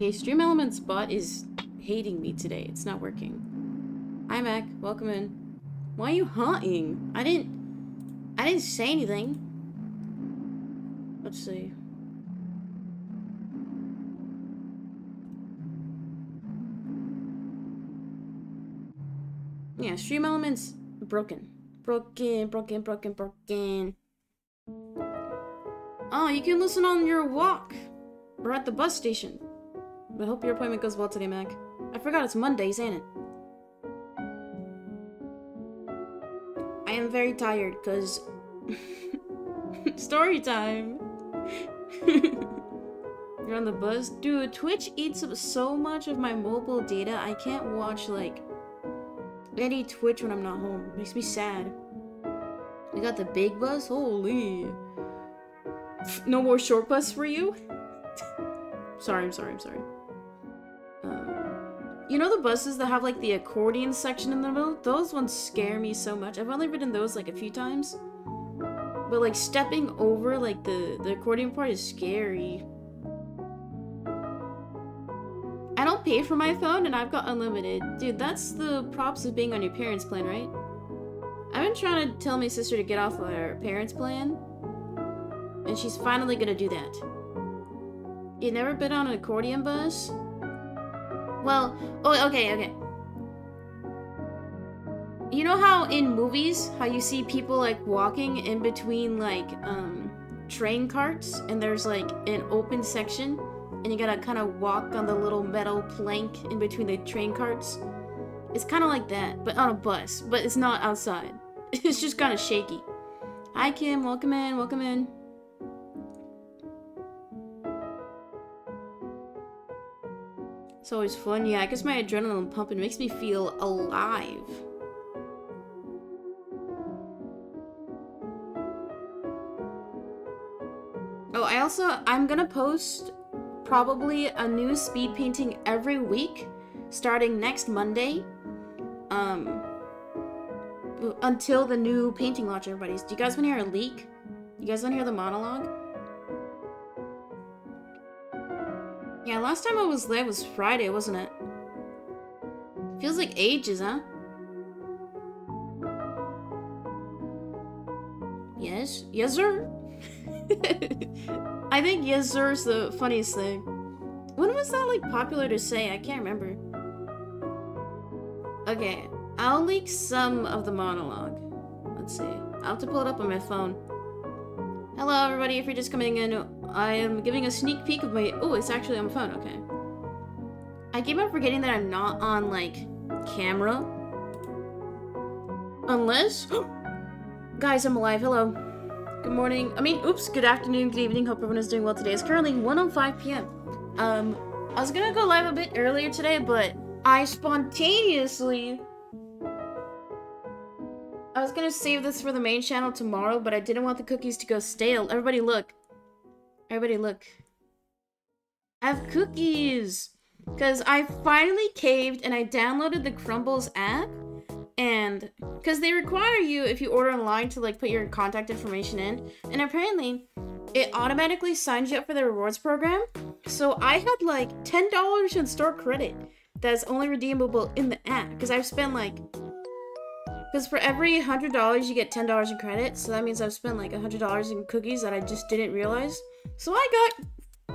Okay, Stream Elements bot is hating me today. It's not working. Hi, Mac. Welcome in. Why are you haunting? I didn't... I didn't say anything. Let's see. Yeah, Stream Elements broken. Broken, broken, broken, broken. Oh, you can listen on your walk. Or at the bus station. I hope your appointment goes well today, Mac. I forgot it's Mondays, ain't it? I am very tired, cause... Story time! You're on the bus? Dude, Twitch eats up so much of my mobile data, I can't watch, like, any Twitch when I'm not home. It makes me sad. We got the big bus? Holy. No more short bus for you? sorry, I'm sorry, I'm sorry. You know the buses that have like the accordion section in the middle? Those ones scare me so much. I've only ridden those like a few times. But like stepping over like the, the accordion part is scary. I don't pay for my phone and I've got unlimited. Dude, that's the props of being on your parents' plan, right? I've been trying to tell my sister to get off of her parents' plan. And she's finally gonna do that. You never been on an accordion bus? Well, oh, okay, okay. You know how in movies, how you see people like walking in between like um train carts and there's like an open section and you gotta kind of walk on the little metal plank in between the train carts? It's kind of like that, but on a bus, but it's not outside. It's just kind of shaky. Hi Kim, welcome in, welcome in. It's always fun. Yeah, I guess my adrenaline pumping makes me feel alive. Oh, I also, I'm gonna post probably a new speed painting every week starting next Monday. Um, until the new painting launch, everybody's. Do you guys want to hear a leak? You guys want to hear the monologue? Yeah, last time I was there was Friday, wasn't it? Feels like ages, huh? Yes? Yes, sir? I think yes, sir is the funniest thing. When was that, like, popular to say? I can't remember. Okay, I'll leak some of the monologue. Let's see. I'll have to pull it up on my phone. Hello, everybody. If you're just coming in, I am giving a sneak peek of my... Oh, it's actually on my phone. Okay. I keep on forgetting that I'm not on, like, camera. Unless... Guys, I'm alive. Hello. Good morning. I mean, oops. Good afternoon, good evening. Hope everyone is doing well today. It's currently 1.05 p.m. Um, I was gonna go live a bit earlier today, but I spontaneously... I was gonna save this for the main channel tomorrow, but I didn't want the cookies to go stale. Everybody look. Everybody look. I have cookies! Because I finally caved and I downloaded the Crumbles app. And because they require you, if you order online, to like put your contact information in. And apparently, it automatically signs you up for the rewards program. So I had like $10 in store credit that's only redeemable in the app. Because I've spent like because for every $100 you get $10 in credit, so that means I've spent like $100 in cookies that I just didn't realize. So I got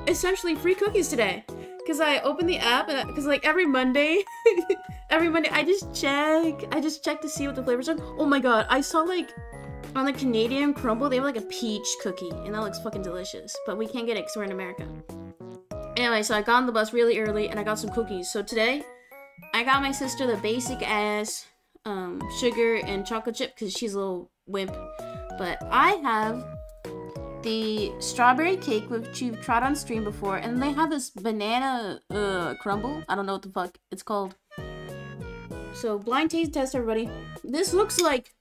essentially free cookies today. Because I opened the app, and because like every Monday, every Monday, I just check, I just check to see what the flavors are. Oh my god, I saw like, on the Canadian Crumbl, they have like a peach cookie, and that looks fucking delicious. But we can't get it because we're in America. Anyway, so I got on the bus really early, and I got some cookies. So today, I got my sister the basic ass um, sugar and chocolate chip because she's a little wimp. But I have the strawberry cake which you've tried on stream before, and they have this banana uh, crumble. I don't know what the fuck it's called. So blind taste test, everybody. This looks like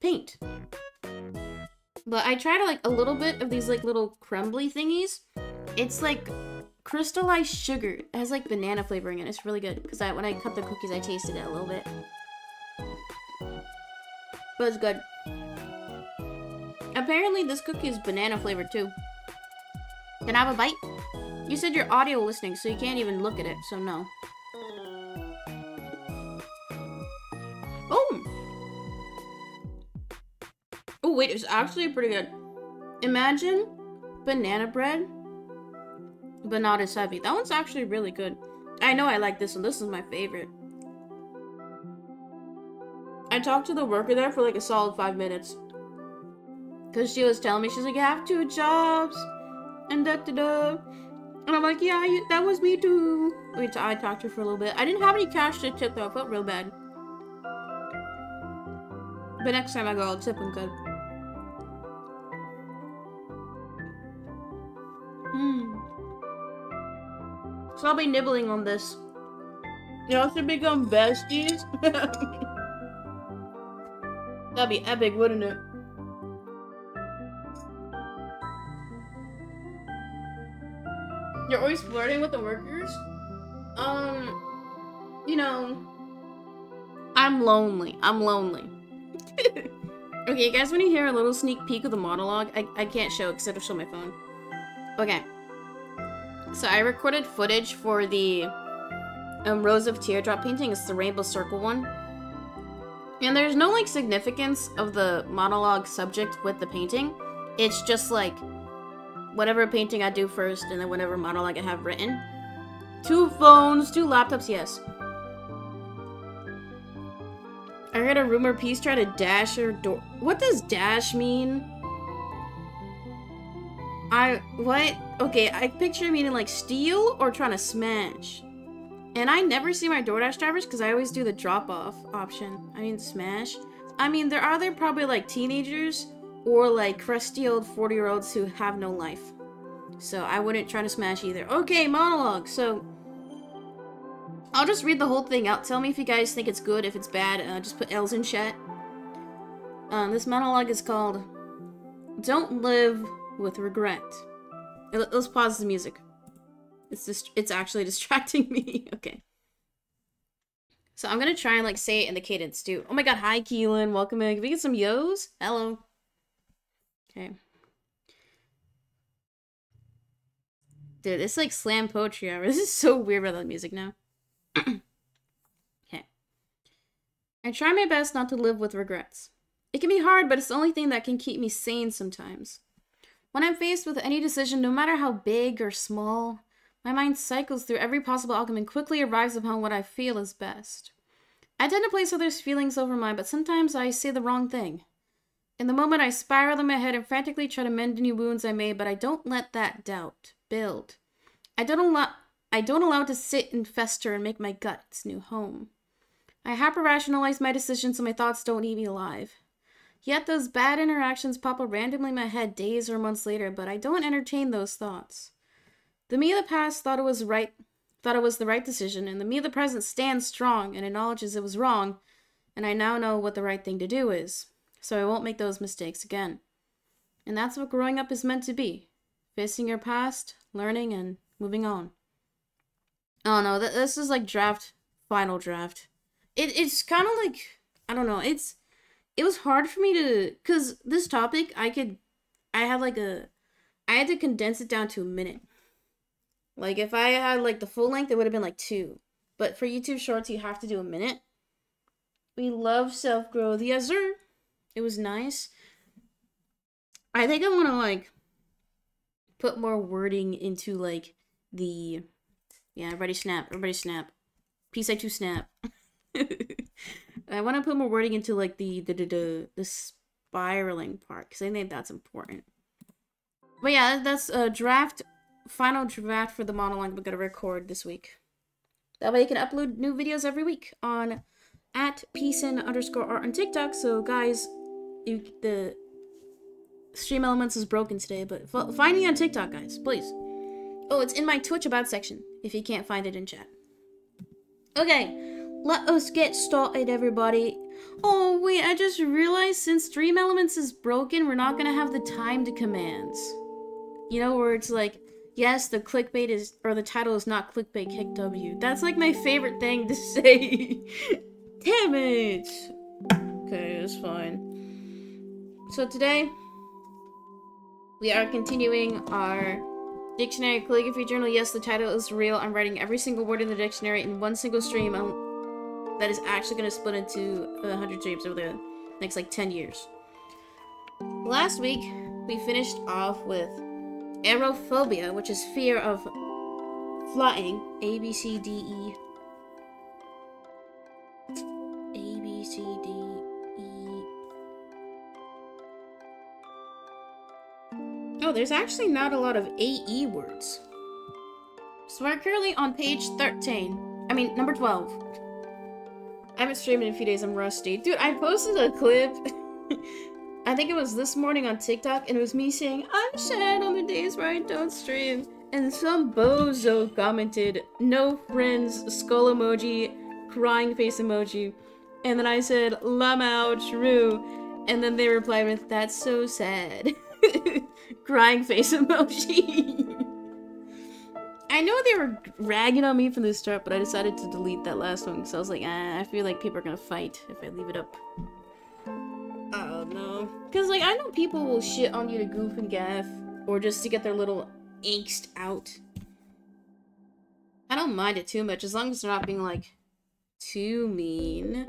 paint. But I tried like a little bit of these like little crumbly thingies. It's like crystallized sugar. It has like banana flavoring in it. it's really good. Because I when I cut the cookies I tasted it a little bit. But it's good. Apparently this cookie is banana flavored too. Can I have a bite? You said you're audio listening, so you can't even look at it, so no. Oh! Oh, wait, it's actually pretty good. Imagine banana bread, but not as heavy. That one's actually really good. I know I like this one. This is my favorite. I talked to the worker there for like a solid five minutes. Because she was telling me, she's like, I have two jobs. And da da da. And I'm like, yeah, you, that was me too. We I talked to her for a little bit. I didn't have any cash to tip though. I felt real bad. But next time I go, I'll tip them good. Hmm. So I'll be nibbling on this. Y'all should become besties. That'd be epic, wouldn't it? You're always flirting with the workers? Um, you know, I'm lonely. I'm lonely. okay, you guys want to hear a little sneak peek of the monologue? I, I can't show it because it'll show my phone. Okay. So I recorded footage for the um, Rose of Teardrop painting. It's the Rainbow Circle one. And there's no, like, significance of the monologue subject with the painting. It's just, like, whatever painting I do first and then whatever monologue I have written. Two phones, two laptops, yes. I heard a rumor piece try to dash her door. What does dash mean? I, what? Okay, I picture meaning like steal or trying to smash. And I never see my DoorDash drivers because I always do the drop-off option. I mean smash. I mean, there are there probably like teenagers or like crusty old 40-year-olds who have no life. So I wouldn't try to smash either. Okay, monologue. So I'll just read the whole thing out. Tell me if you guys think it's good, if it's bad. Uh, just put L's in chat. Um, this monologue is called Don't Live with Regret. Let's pause the music. It's just it's actually distracting me. okay. So I'm gonna try and like say it in the cadence too. Oh my god, hi Keelan, welcome in. Can we get some yos? Hello. Okay. Dude, it's like slam poetry hour. This is so weird about the music now. okay. I try my best not to live with regrets. It can be hard, but it's the only thing that can keep me sane sometimes. When I'm faced with any decision, no matter how big or small, my mind cycles through every possible outcome and quickly arrives upon what I feel is best. I tend to place others' feelings over mine, but sometimes I say the wrong thing. In the moment, I spiral in my head and frantically try to mend any wounds I made, but I don't let that doubt build. I don't allow I don't allow it to sit and fester and make my gut its new home. I hyper rationalize my decisions so my thoughts don't eat me alive. Yet those bad interactions pop up randomly in my head days or months later, but I don't entertain those thoughts. The me of the past thought it was right thought it was the right decision, and the me of the present stands strong and acknowledges it was wrong, and I now know what the right thing to do is, so I won't make those mistakes again. And that's what growing up is meant to be. Facing your past, learning, and moving on. Oh no, th this is like draft, final draft. It, it's kind of like, I don't know, it's, it was hard for me to, cause this topic, I could, I had like a, I had to condense it down to a minute. Like if I had like the full length, it would have been like two. But for YouTube Shorts, you have to do a minute. We love self growth. Yes, sir. It was nice. I think I want to like put more wording into like the yeah. Everybody snap. Everybody snap. Peace I two snap. I want to put more wording into like the the the the, the spiraling part because I think that's important. But yeah, that's a draft final draft for the monologue we're gonna record this week. That way you can upload new videos every week on at peacein underscore art on TikTok. So guys, you, the stream elements is broken today, but find me on TikTok, guys, please. Oh, it's in my Twitch about section if you can't find it in chat. Okay, let us get started, everybody. Oh, wait, I just realized since Stream Elements is broken, we're not gonna have the time to commands. You know, where it's like, Yes, the clickbait is, or the title is not clickbait kick W. That's like my favorite thing to say. Damn it! Okay, it's fine. So today, we are continuing our Dictionary Calligraphy Journal. Yes, the title is real. I'm writing every single word in the dictionary in one single stream that is actually going to split into 100 streams over the next like 10 years. Last week, we finished off with aerophobia, which is fear of flying. A, B, C, D, E. A, B, C, D, E. Oh, there's actually not a lot of AE words. So we're currently on page 13. I mean, number 12. I haven't streamed in a few days, I'm rusty. Dude, I posted a clip. I think it was this morning on TikTok, and it was me saying, I'm sad on the days where I don't stream. And some bozo commented, no friends, skull emoji, crying face emoji. And then I said, Lamau, true. And then they replied with, that's so sad. crying face emoji. I know they were ragging on me from the start, but I decided to delete that last one because I was like, ah, I feel like people are gonna fight if I leave it up. Oh no. Because, like, I know people will shit on you to goof and gaff, or just to get their little angst out. I don't mind it too much, as long as they're not being, like, too mean.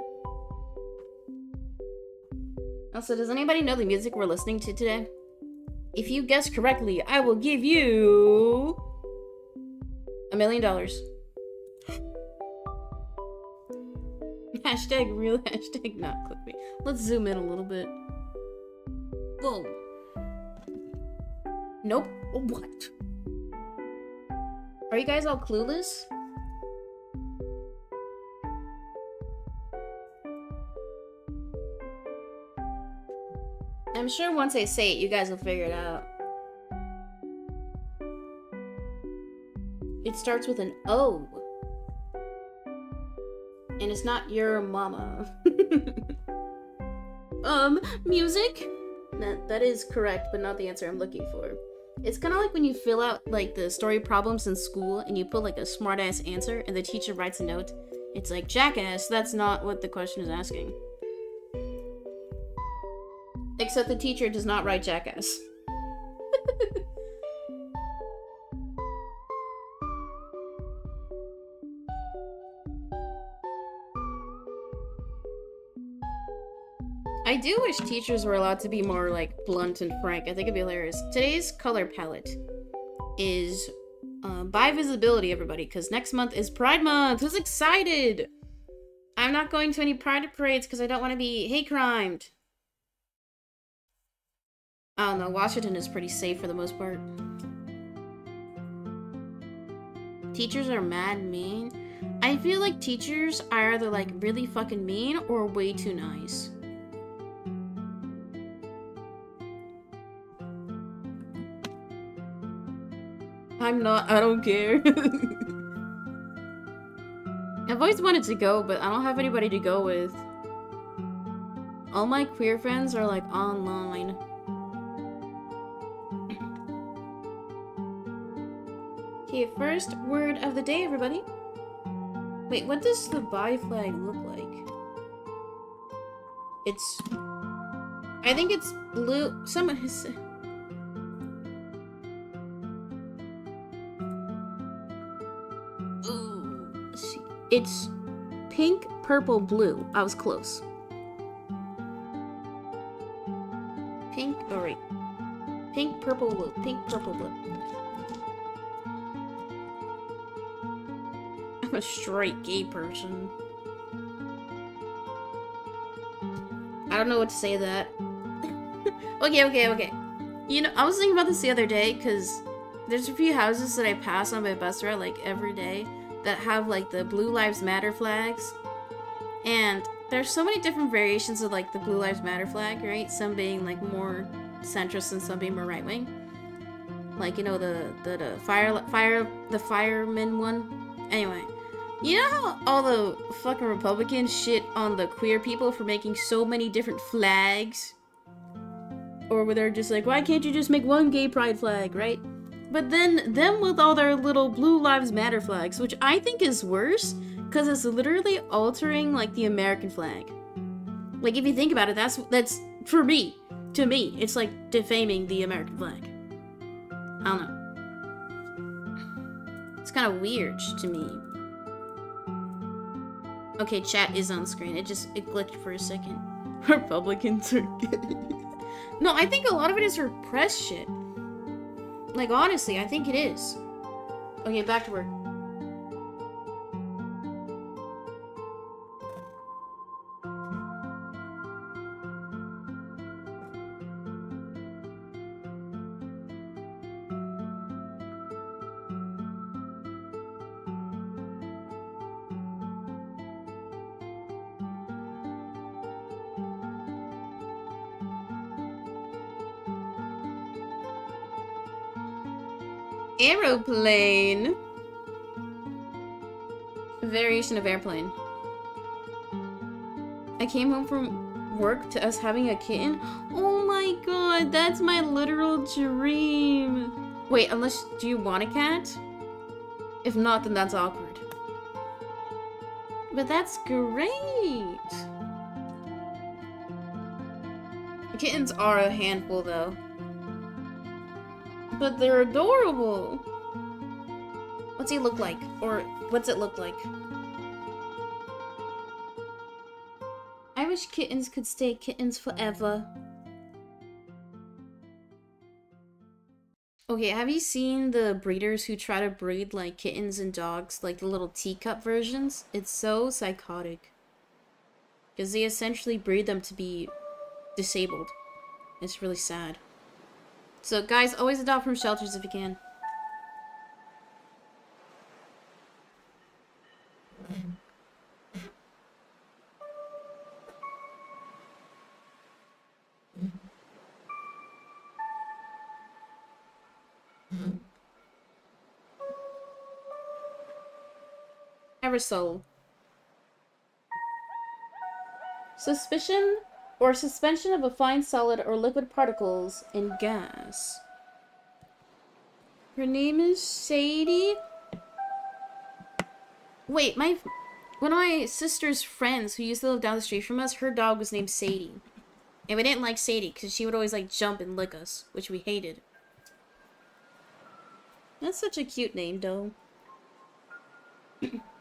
Also, does anybody know the music we're listening to today? If you guess correctly, I will give you a million dollars. hashtag real, hashtag not clickbait. Let's zoom in a little bit. Whoa. Nope. What? Are you guys all clueless? I'm sure once I say it, you guys will figure it out. It starts with an O. And it's not your mama. um, music? That, that is correct, but not the answer I'm looking for. It's kind of like when you fill out like the story problems in school and you put like a smartass answer and the teacher writes a note. It's like, jackass, that's not what the question is asking. Except the teacher does not write jackass. I do wish teachers were allowed to be more, like, blunt and frank. I think it'd be hilarious. Today's color palette is uh, bi visibility, everybody, because next month is Pride Month. Who's excited? I'm not going to any Pride parades because I don't want to be hate crimed. I don't know. Washington is pretty safe for the most part. Teachers are mad mean. I feel like teachers are either like really fucking mean or way too nice. I'm not, I don't care. I've always wanted to go, but I don't have anybody to go with. All my queer friends are like online. Okay, first word of the day, everybody. Wait, what does the bi flag look like? It's... I think it's blue... Someone has... It's pink, purple, blue. I was close. Pink, alright. Pink, purple, blue. Pink, purple, blue. I'm a straight gay person. I don't know what to say to that. okay, okay, okay. You know, I was thinking about this the other day, because there's a few houses that I pass on my bus route, like, every day that have like the Blue Lives Matter flags. And there's so many different variations of like the Blue Lives Matter flag, right? Some being like more centrist and some being more right wing. Like you know the, the the fire fire the fireman one. Anyway, you know how all the fucking Republicans shit on the queer people for making so many different flags? Or where they're just like, why can't you just make one gay pride flag, right? But then them with all their little Blue Lives Matter flags, which I think is worse because it's literally altering like the American flag. Like if you think about it, that's that's for me. To me, it's like defaming the American flag. I don't know. It's kind of weird to me. Okay, chat is on screen. It just, it glitched for a second. Republicans are gay. no, I think a lot of it is repressed shit. Like, honestly, I think it is. Okay, back to work. Aeroplane. Variation of airplane. I came home from work to us having a kitten. Oh my god, that's my literal dream. Wait, unless, do you want a cat? If not, then that's awkward. But that's great. Kittens are a handful though. But they're adorable. What's he look like? Or what's it look like? I wish kittens could stay kittens forever. Okay, have you seen the breeders who try to breed like kittens and dogs, like the little teacup versions? It's so psychotic. Because they essentially breed them to be disabled. It's really sad. So guys, always adopt from shelters if you can. Aerosol. Suspicion or suspension of a fine solid or liquid particles in gas. Her name is Sadie? Wait, my... One of my sister's friends who used to live down the street from us, her dog was named Sadie. And we didn't like Sadie because she would always like jump and lick us, which we hated. That's such a cute name, though.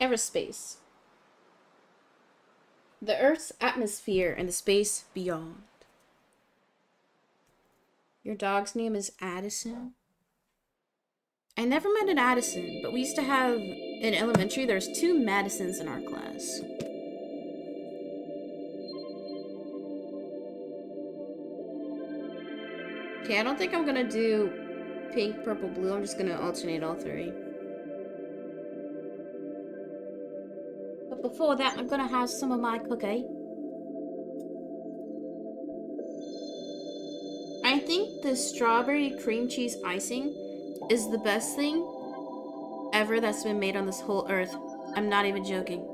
Aerospace. The Earth's atmosphere and the space beyond. Your dog's name is Addison? I never met an Addison, but we used to have, in elementary, there's two Madisons in our class. Okay, I don't think I'm gonna do pink, purple, blue. I'm just gonna alternate all three. Before that, I'm gonna have some of my cookie. I think the strawberry cream cheese icing is the best thing ever that's been made on this whole earth. I'm not even joking.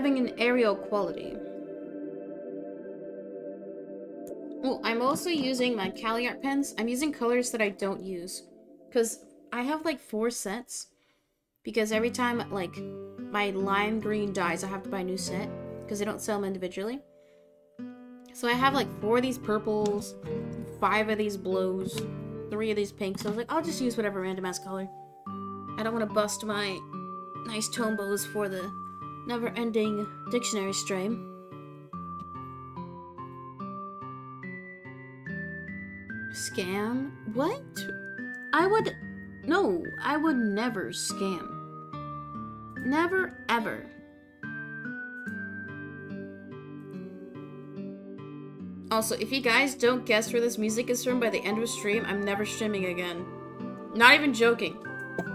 Having an aerial quality. Oh, I'm also using my CaliArt pens. I'm using colors that I don't use. Because I have like four sets. Because every time, like, my lime green dies, I have to buy a new set. Because they don't sell them individually. So I have like four of these purples, five of these blues, three of these pinks. So I was like, I'll just use whatever random ass color. I don't want to bust my nice Tombows for the never-ending dictionary stream. Scam? What? I would... No, I would never scam. Never, ever. Also, if you guys don't guess where this music is from by the end of stream, I'm never streaming again. Not even joking.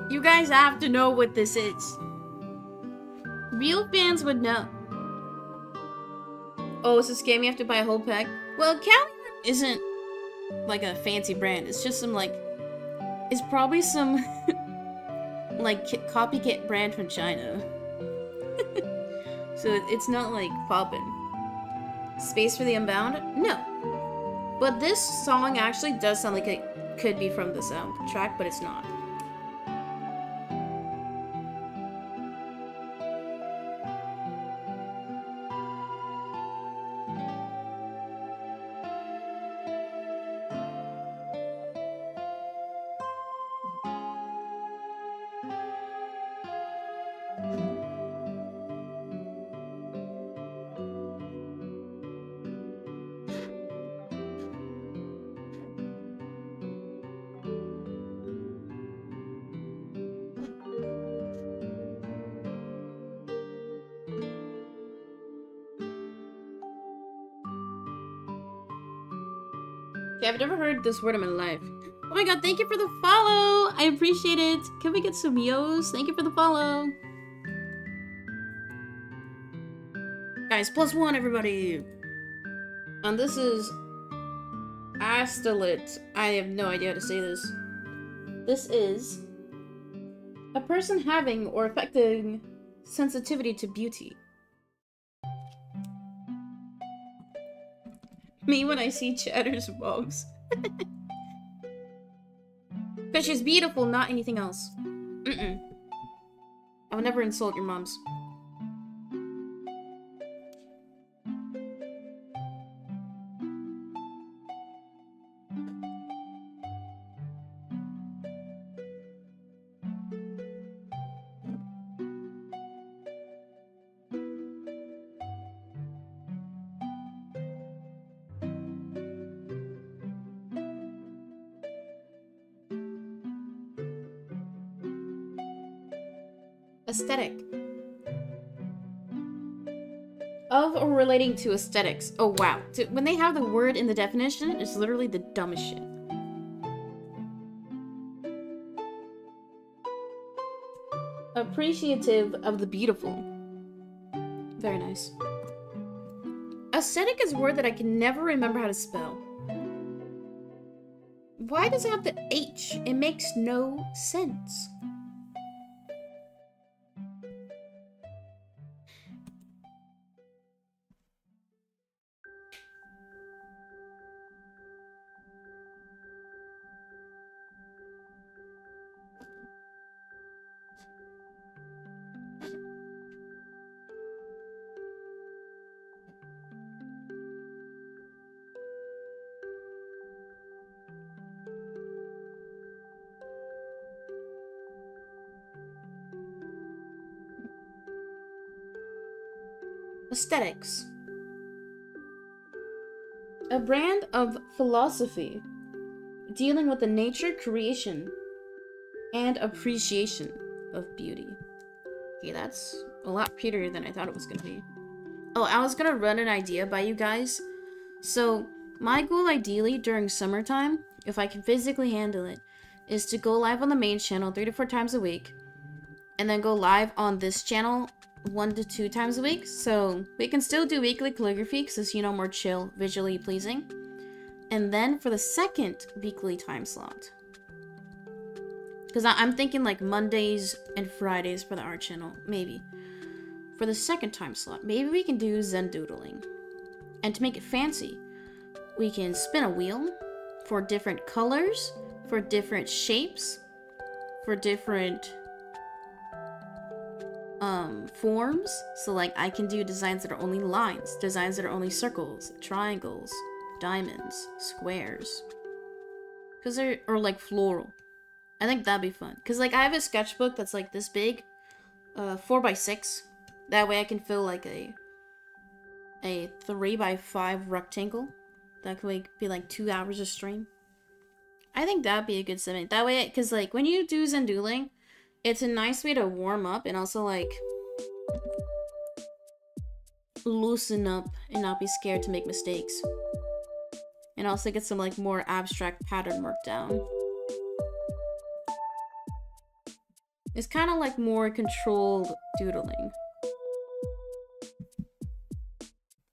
You guys have to know what this is. Real fans would know. Oh, is this game you have to buy a whole pack? Well, Cali isn't like a fancy brand. It's just some like... It's probably some like copycat brand from China. so it's not like poppin'. Space for the Unbound? No. But this song actually does sound like it could be from the soundtrack, but it's not. I've never heard this word in my life. Oh my god, thank you for the follow! I appreciate it. Can we get some yos? Thank you for the follow. Guys, plus one, everybody! And this is... Astalit. I have no idea how to say this. This is... A person having or affecting sensitivity to beauty. Me when I see Chatter's moms. Because she's beautiful, not anything else. Mm-mm. I would never insult your moms. Relating to aesthetics. Oh, wow. When they have the word in the definition, it's literally the dumbest shit. Appreciative of the beautiful. Very nice. Aesthetic is a word that I can never remember how to spell. Why does it have the H? It makes no sense. Aesthetics. A brand of philosophy dealing with the nature, creation, and appreciation of beauty. Okay, that's a lot prettier than I thought it was gonna be. Oh, I was gonna run an idea by you guys. So, my goal ideally during summertime, if I can physically handle it, is to go live on the main channel three to four times a week, and then go live on this channel one to two times a week, so we can still do weekly calligraphy because it's, you know, more chill, visually pleasing. And then for the second weekly time slot, because I'm thinking like Mondays and Fridays for the art channel, maybe. For the second time slot, maybe we can do Zen doodling. And to make it fancy, we can spin a wheel for different colors, for different shapes, for different um, forms. So like I can do designs that are only lines, designs that are only circles, triangles, diamonds, squares. Cause they're, or like floral. I think that'd be fun. Cause like I have a sketchbook that's like this big, uh, four by six. That way I can fill like a, a three by five rectangle. That could be like two hours of stream. I think that'd be a good sim. That way, because like when you do Zen doodling, it's a nice way to warm up and also like loosen up and not be scared to make mistakes. And also get some like more abstract pattern work down. It's kind of like more controlled doodling.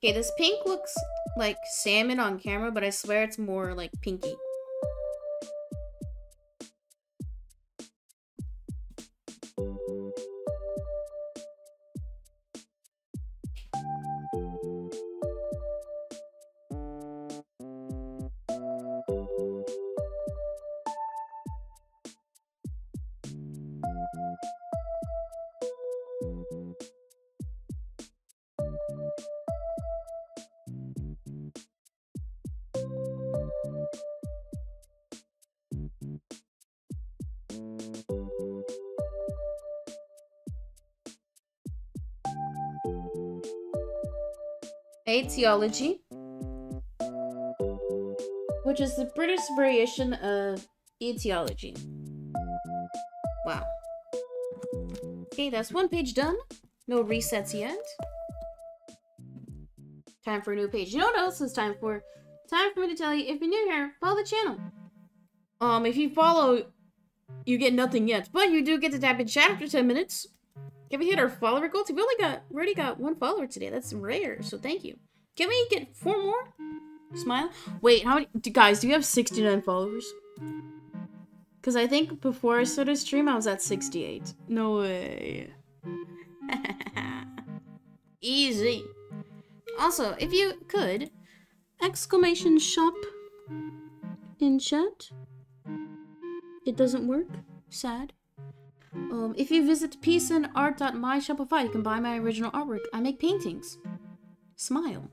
Okay, this pink looks like salmon on camera, but I swear it's more like pinky. Aetiology, which is the British variation of etiology. Wow. Okay, that's one page done. No resets yet. Time for a new page. You know what else it's time for? Time for me to tell you, if you're new here, follow the channel. Um, if you follow, you get nothing yet, but you do get to tap in chat after 10 minutes. Can we hit our follower goals? We've only got, we already got one follower today. That's rare, so thank you. Can we get four more? Smile. Wait, how many, guys, do you have 69 followers? Because I think before I started stream, I was at 68. No way. Easy. Also, if you could, exclamation shop in chat. It doesn't work. Sad. Um, if you visit peaceinart.myshopify, you can buy my original artwork. I make paintings. Smile.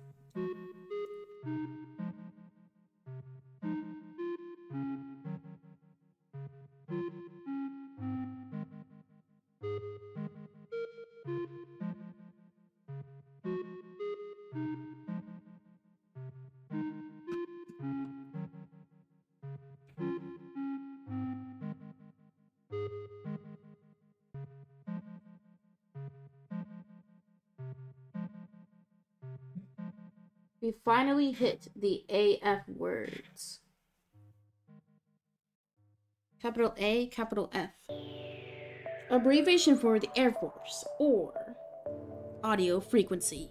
We finally hit the AF words. Capital A, capital F. Abbreviation for the Air Force, or audio frequency.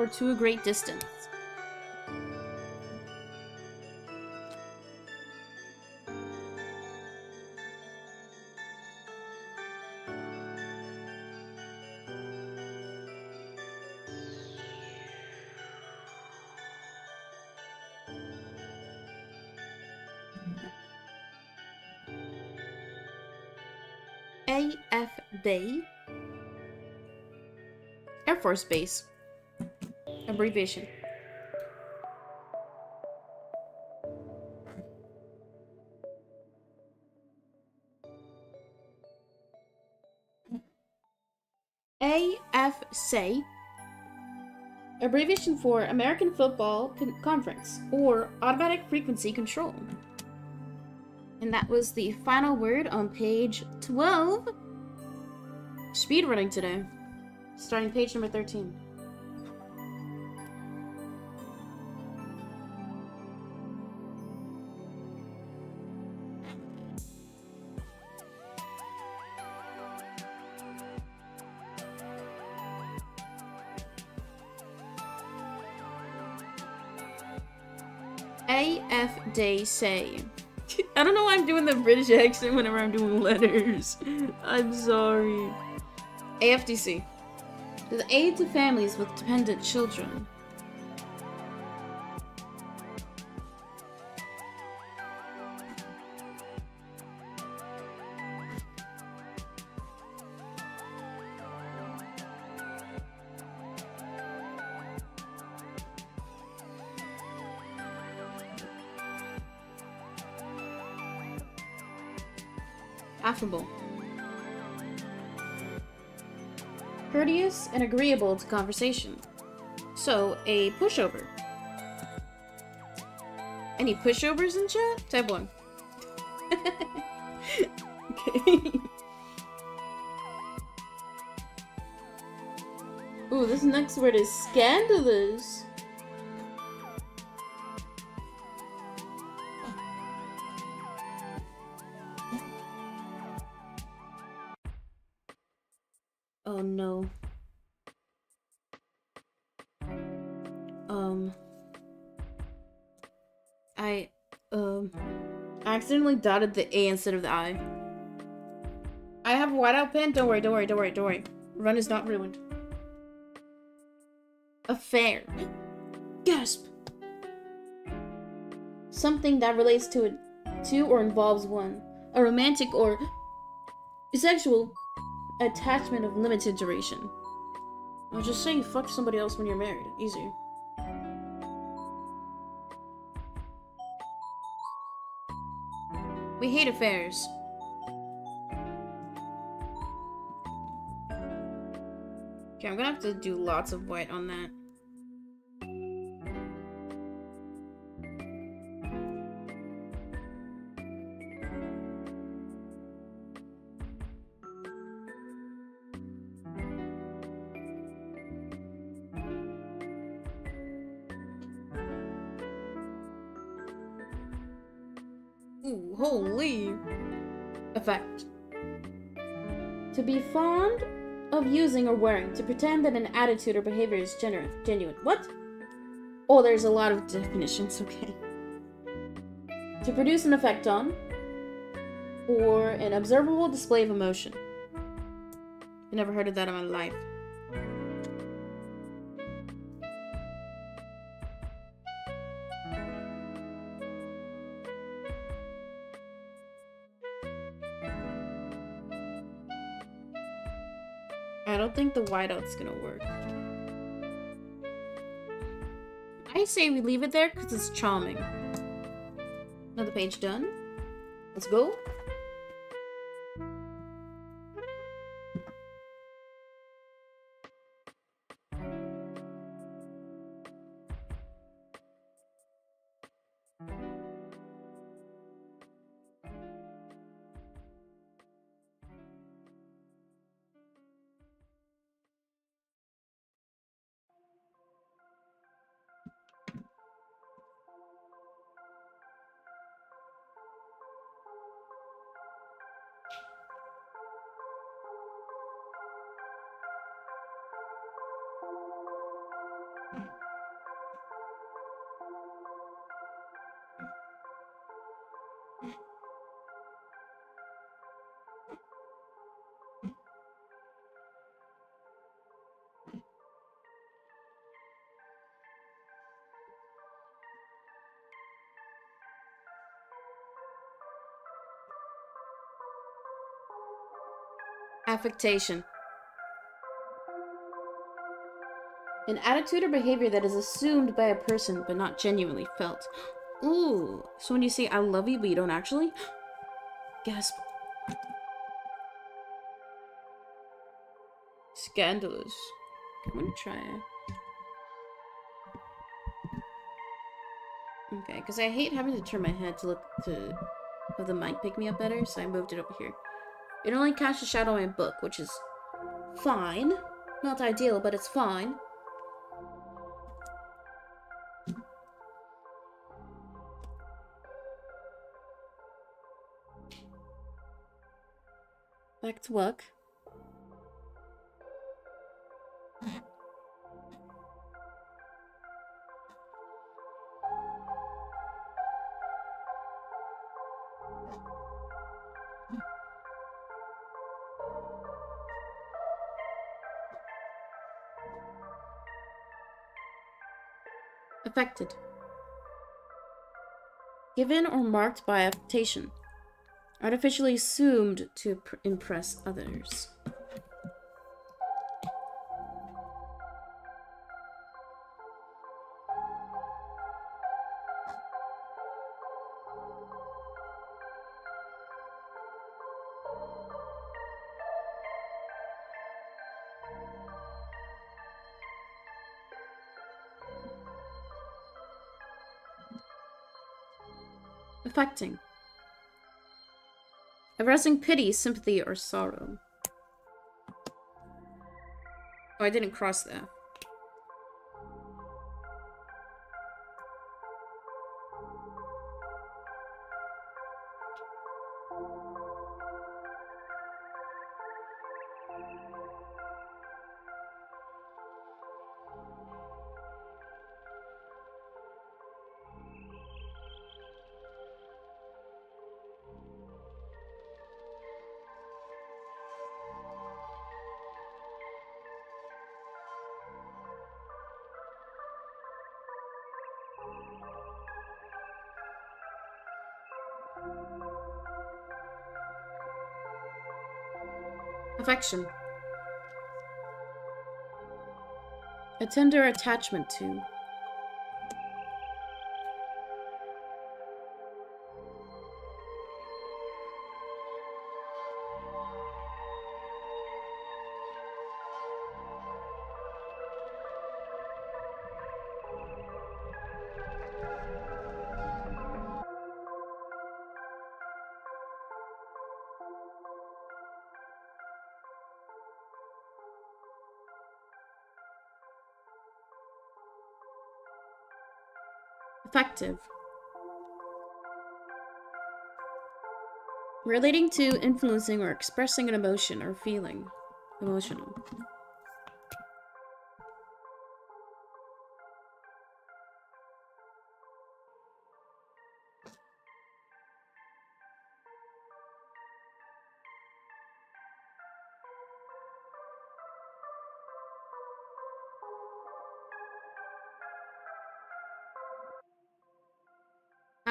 Or to a great distance. AFB Air Force Base abbreviation. AFC abbreviation for American Football Con Conference or Automatic Frequency Control. And that was the final word on page 12. Speedrunning today. Starting page number 13. Day Say. I don't know why I'm doing the British accent whenever I'm doing letters. I'm sorry. AFDC. The aid to families with dependent children. And agreeable to conversation. So, a pushover. Any pushovers in chat? Type 1. okay. Ooh, this next word is scandalous. Accidentally dotted the A instead of the I. I have a whiteout pen. Don't worry, don't worry, don't worry, don't worry. Run is not ruined. Affair. Gasp. Something that relates to it, to or involves one. A romantic or sexual attachment of limited duration. I'll just say you fucked somebody else when you're married. Easy. We hate affairs. Okay, I'm gonna have to do lots of white on that. Using or wearing. To pretend that an attitude or behavior is genuine. Genuine. What? Oh, there's a lot of definitions. Okay. To produce an effect on. Or an observable display of emotion. I never heard of that in my life. Think the whiteout's gonna work. I say we leave it there because it's charming. Another page done. Let's go. Affectation. An attitude or behavior that is assumed by a person but not genuinely felt. Ooh, so when you say I love you but you don't actually? Gasp. Scandalous. I'm gonna try it. Okay, because I hate having to turn my head to look to have the mic pick me up better, so I moved it over here. It only casts a shadow on my book, which is fine. Not ideal, but it's fine. Back to work. Given or marked by affectation. Artificially assumed to impress others. Arousing pity, sympathy, or sorrow. Oh, I didn't cross that. Affection. A tender attachment to. Effective. Relating to, influencing, or expressing an emotion or feeling. Emotional.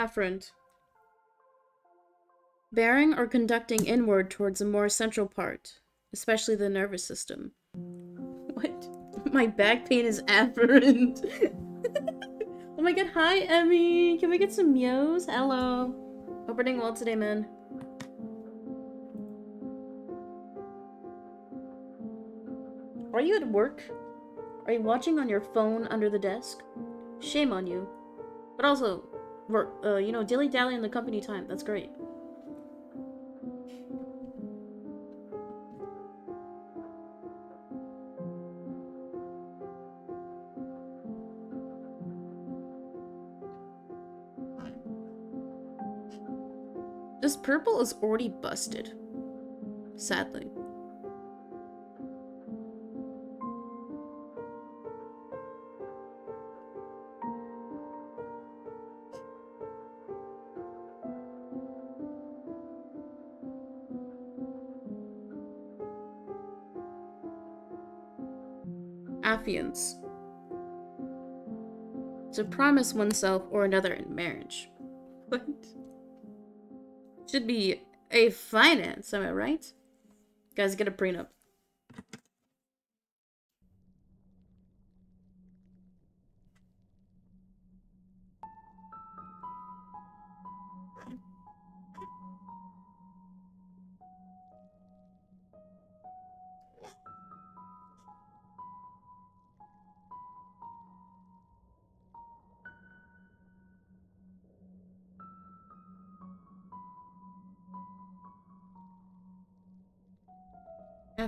Afferent. Bearing or conducting inward towards a more central part, especially the nervous system. What? My back pain is afferent. oh my god, hi Emmy! Can we get some meows? Hello. Opening well today, man. Are you at work? Are you watching on your phone under the desk? Shame on you. But also, uh, you know, dilly-dally in the company time. That's great. This purple is already busted. Sadly. To promise oneself or another in marriage. What? Should be a finance, am I right? Guys, get a prenup.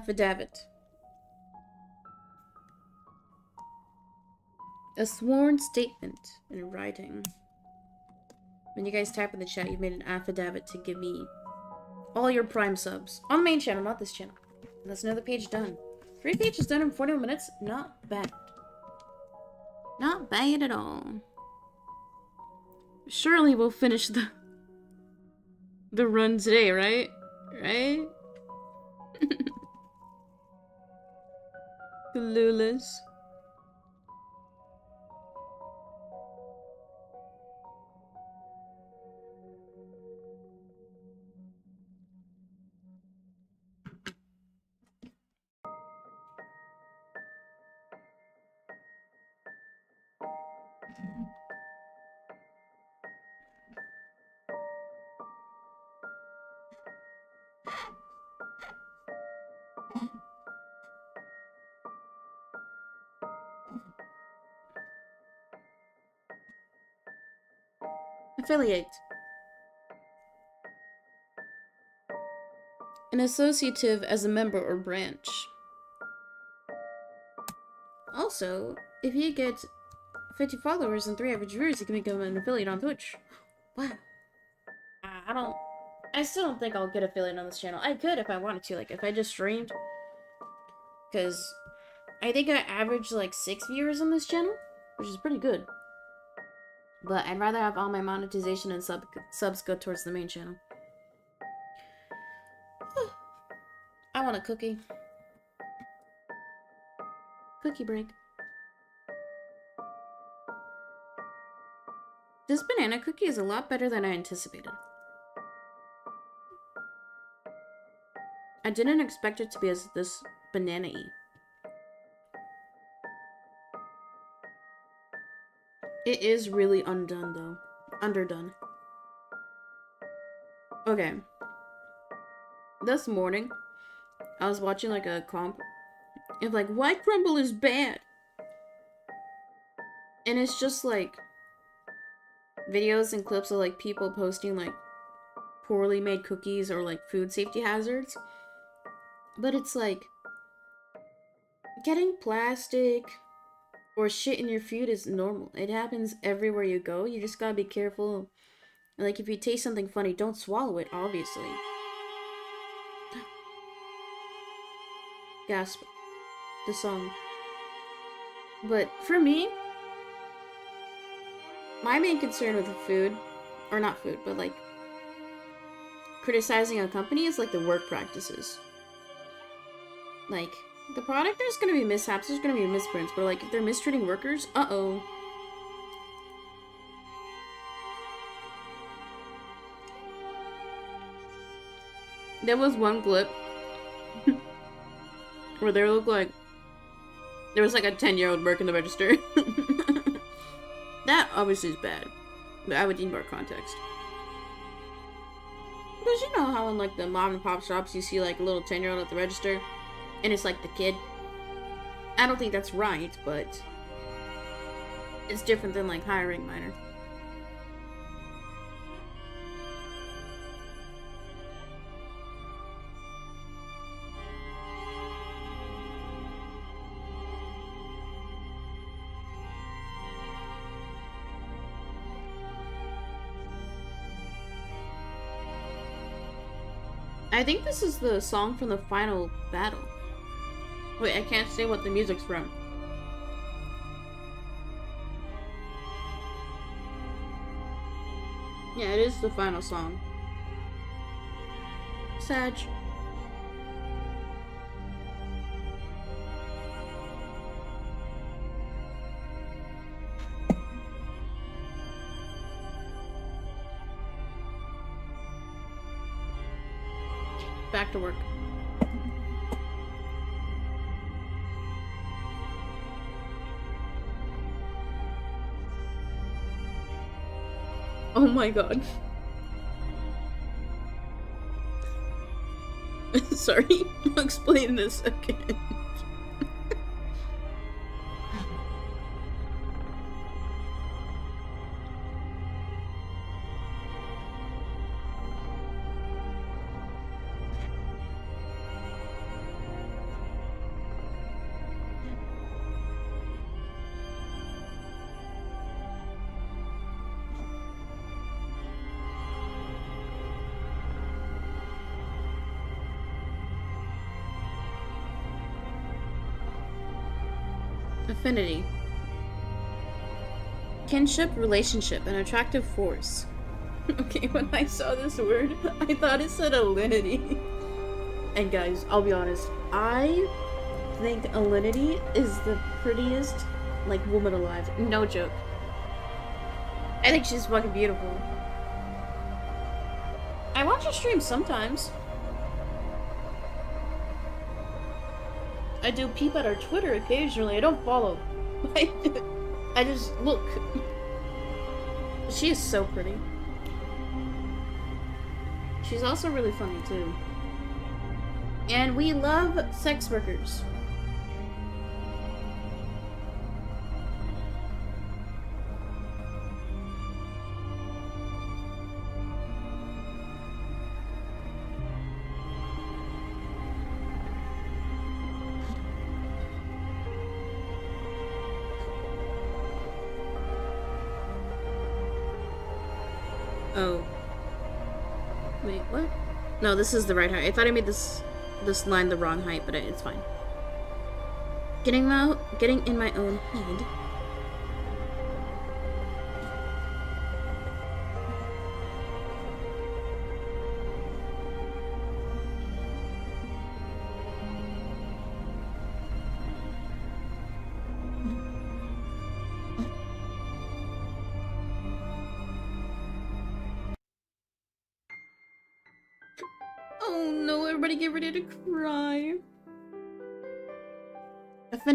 Affidavit. A sworn statement in writing. When you guys type in the chat, you've made an affidavit to give me all your prime subs. On the main channel, not this channel. That's another page done. Three pages done in 41 minutes. Not bad. Not bad at all. Surely we'll finish the the run today, right? Right? Clueless. affiliate. An associative as a member or branch. Also, if you get 50 followers and 3 average viewers, you can become an affiliate on Twitch. Wow. I don't... I still don't think I'll get affiliate on this channel. I could if I wanted to, like, if I just streamed. Because I think I average, like, 6 viewers on this channel, which is pretty good. But I'd rather have all my monetization and sub subs go towards the main channel. I want a cookie. Cookie break. This banana cookie is a lot better than I anticipated. I didn't expect it to be as this banana-y. It is really undone, though. Underdone. Okay. This morning, I was watching, like, a comp. Of, like, why Crumbl is bad? And it's just, like, videos and clips of, like, people posting, like, poorly made cookies or, like, food safety hazards. But it's, like, getting plastic or shit in your food is normal. It happens everywhere you go. You just gotta be careful. Like, if you taste something funny, don't swallow it, obviously. Gasp. The song. But for me, my main concern with food, or not food, but like criticizing a company is like the work practices. Like, the product, there's gonna be mishaps, there's gonna be misprints, but like, if they're mistreating workers, uh-oh. There was one clip where there looked like there was like a 10 year old working the register. that obviously is bad, but I would need more context. Because you know how in like the mom and pop shops you see like a little 10 year old at the register? And it's like the kid. I don't think that's right, but it's different than like hiring minor. I think this is the song from the final battle. Wait, I can't say what the music's from. Yeah, it is the final song. Sag. Back to work. My god. Sorry, I'll explain this again. Affinity. Kinship, relationship, an attractive force. okay, when I saw this word, I thought it said alinity. and guys, I'll be honest, I think Alinity is the prettiest, like, woman alive. No joke. I think she's fucking beautiful. I watch her stream sometimes. I do peep at her Twitter occasionally. I don't follow. I just look. She is so pretty. She's also really funny too. And we love sex workers. No, this is the right height. I thought I made this this line the wrong height, but it's fine. Getting out, getting in my own head.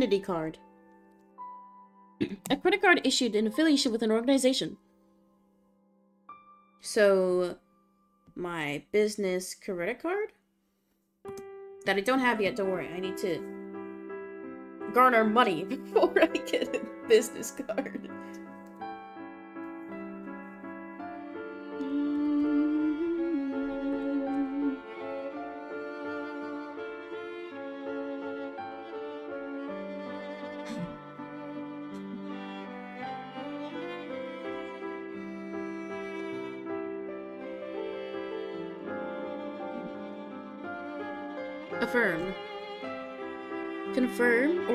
Affinity card. A credit card issued in affiliation with an organization. So, my business credit card? That I don't have yet, don't worry. I need to garner money before I get a business card.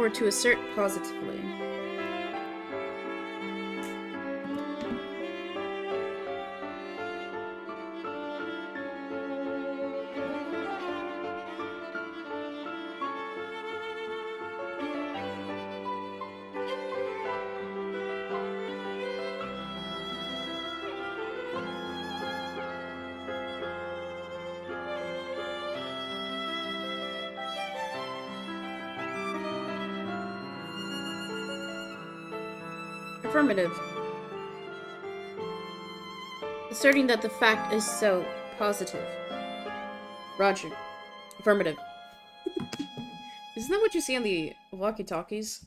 Or to assert positively. Affirmative. Asserting that the fact is so positive. Roger. Affirmative. Isn't that what you see on the walkie-talkies?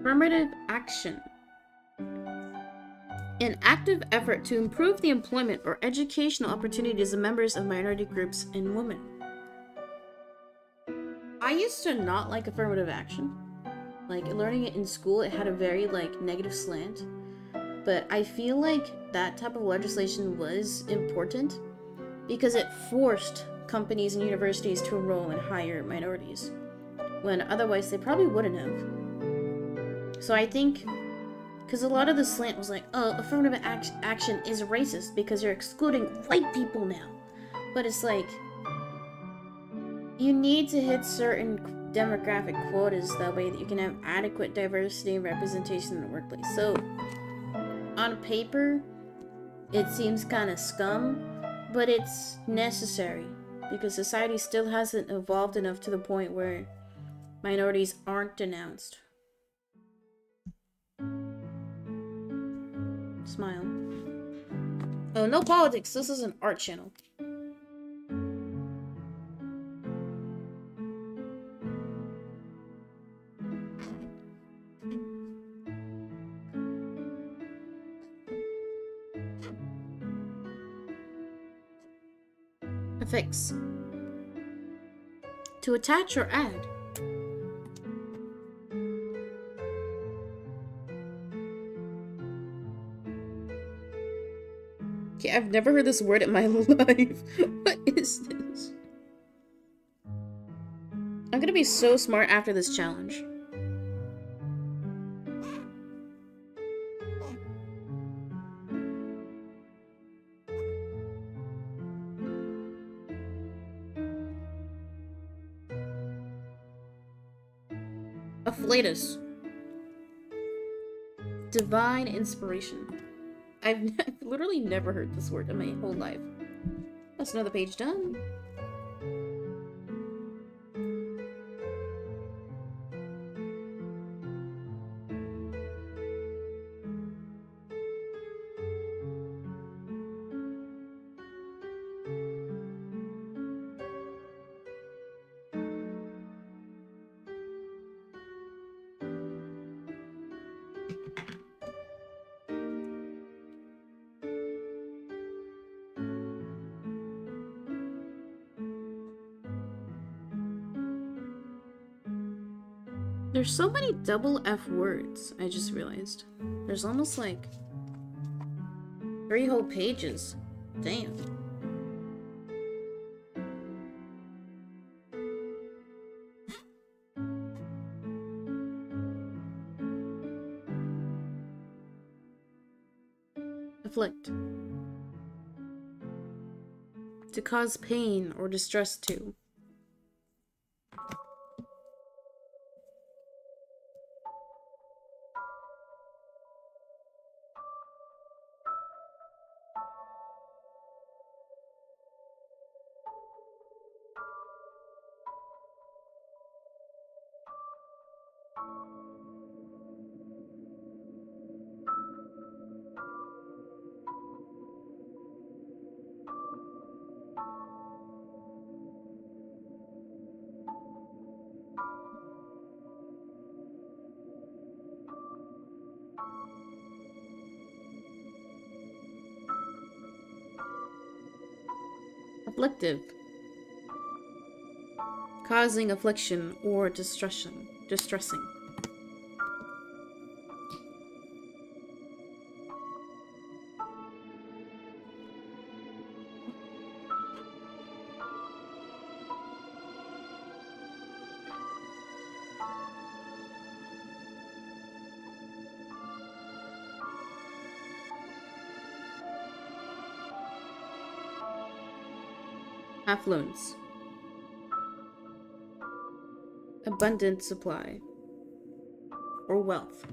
Affirmative action. An active effort to improve the employment or educational opportunities of members of minority groups and women. I used to not like affirmative action. Like learning it in school, it had a very like negative slant. But I feel like that type of legislation was important because it forced companies and universities to enroll and hire minorities when otherwise they probably wouldn't have. So I think because a lot of the slant was like, oh, affirmative act action is racist because you're excluding white people now. But it's like, you need to hit certain demographic quotas that way that you can have adequate diversity and representation in the workplace. So, on paper, it seems kind of scum, but it's necessary because society still hasn't evolved enough to the point where minorities aren't denounced. Smile. Oh, no politics. This is an art channel. Affix. To attach or add. I've never heard this word in my life. what is this? I'm gonna be so smart after this challenge. latest? Divine inspiration. I've, I've literally never heard this word in my whole life. That's another page done. There's so many double F words, I just realized. There's almost like three whole pages. Damn. Afflict. To cause pain or distress to. Afflictive. Causing affliction or distressing. Distressing. Affluence. Abundant supply. Or wealth.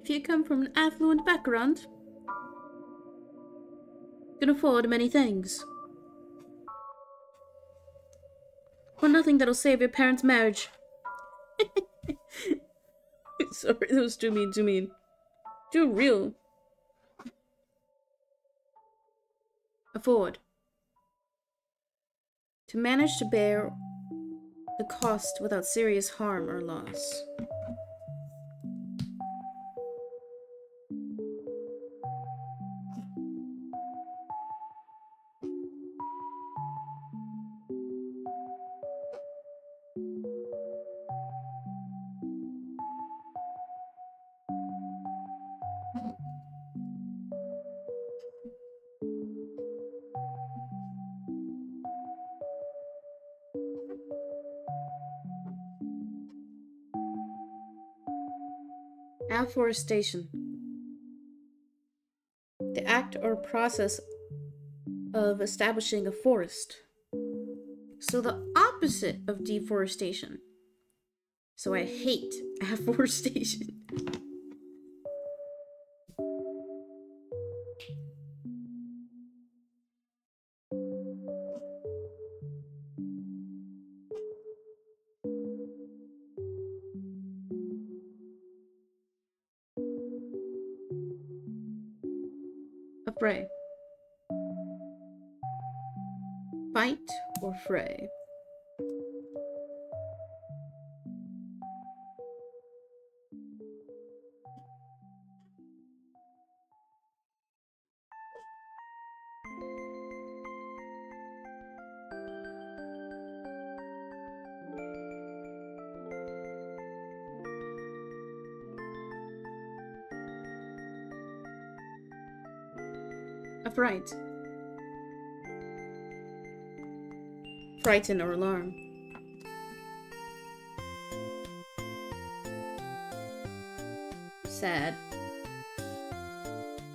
If you come from an affluent background, you can afford many things. Or nothing that'll save your parents' marriage. Sorry, that was too mean, too mean. Too real. Afford. To manage to bear the cost without serious harm or loss. Afforestation. The act or process of establishing a forest. So the opposite of deforestation. So I hate afforestation. Affright. Frighten or alarm. Sad.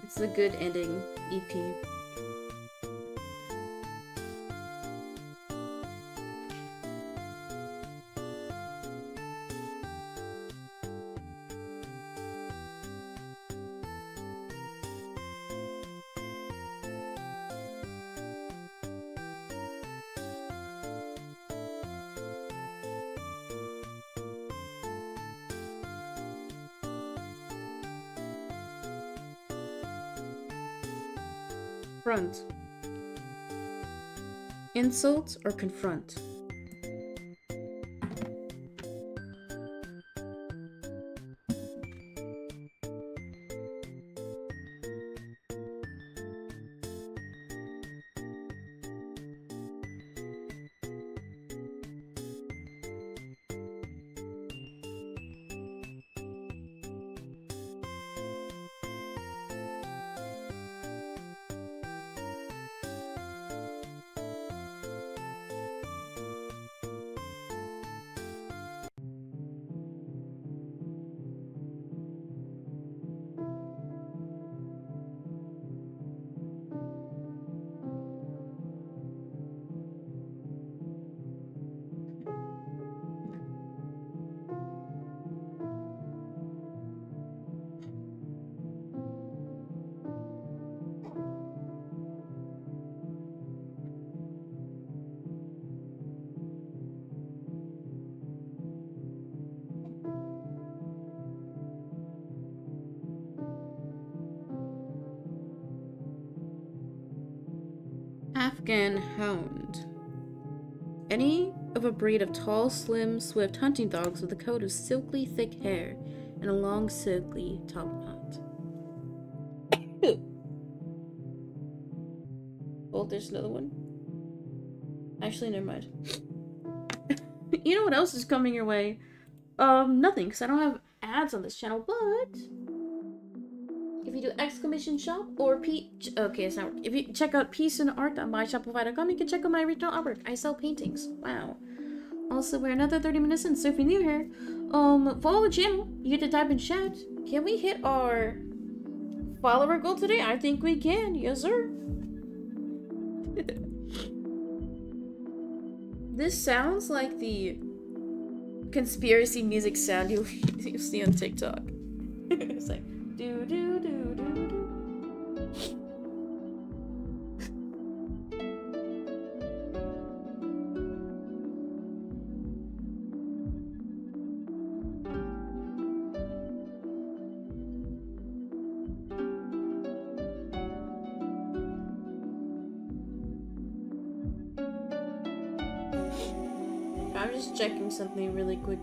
It's a good ending EP. Front. Insult or confront? A breed of tall, slim, swift hunting dogs with a coat of silky, thick hair and a long, silky top knot. oh, there's another one. Actually, never mind. you know what else is coming your way? Um, nothing, because I don't have ads on this channel, but if you do exclamation shop or P okay, it's not If you check out peaceinart on myshopify.com, you can check out my original artwork. I sell paintings. Wow. Also, we're another 30 minutes in, so if you're new here, um, follow the. You get to type in chat. Can we hit our follower goal today? I think we can. Yes, sir. this sounds like the conspiracy music sound you you see on TikTok. it's like do do do do do. Something really quick.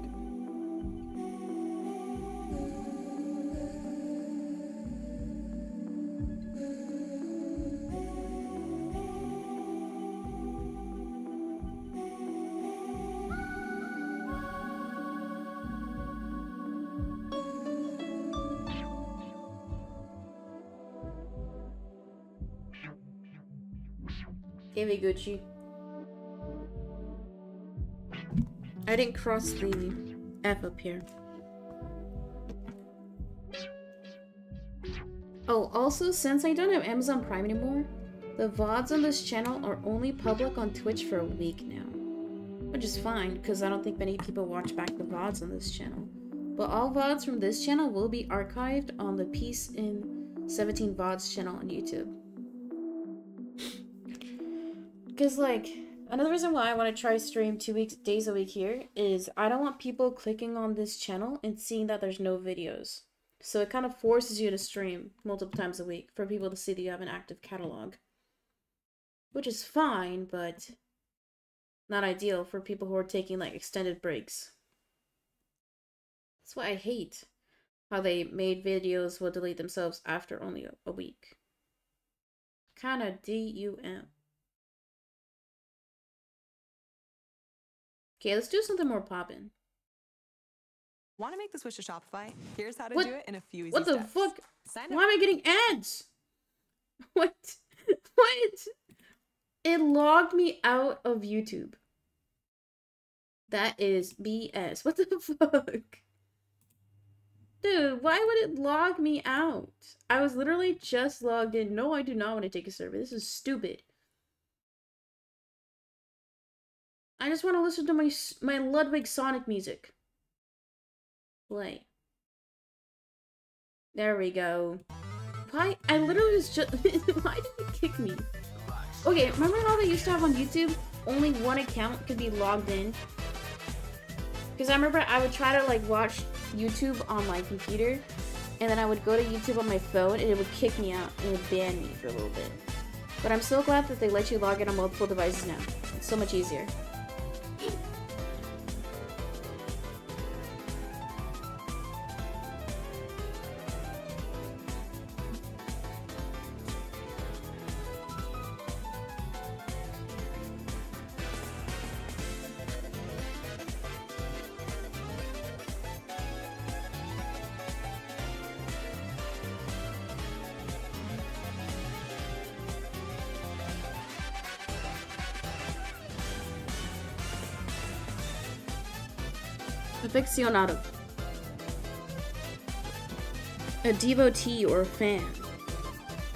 Gucci. I didn't cross the F up here. Oh, also, since I don't have Amazon Prime anymore, the VODs on this channel are only public on Twitch for a week now. Which is fine, because I don't think many people watch back the VODs on this channel. But all VODs from this channel will be archived on the Peacein17 VODs channel on YouTube. Because, like, another reason why I want to try stream two weeks days a week here is I don't want people clicking on this channel and seeing that there's no videos. So it kind of forces you to stream multiple times a week for people to see that you have an active catalog. Which is fine, but not ideal for people who are taking like extended breaks. That's why I hate how they made videos will delete themselves after only a, week. Kinda D-U-M. Okay, let's do something more poppin'. Want to make the switch to Shopify? Here's how to What- do it in a few easy What the steps. fuck? Sign Why up. am I getting ads? What? What? It logged me out of YouTube. That is BS. What the fuck? Dude, why would it log me out? I was literally just logged in. No, I do not want to take a survey. This is stupid. I just want to listen to my my Ludwig Sonic music. Play. There we go. Why? I literally was just. Why did it kick me? Okay, remember how they used to have on YouTube? Only one account could be logged in. Because I remember I would try to like watch YouTube on my computer, and then I would go to YouTube on my phone, and it would kick me out and it would ban me for a little bit. But I'm so glad that they let you log in on multiple devices now. It's so much easier. Aficionado. A devotee or a fan.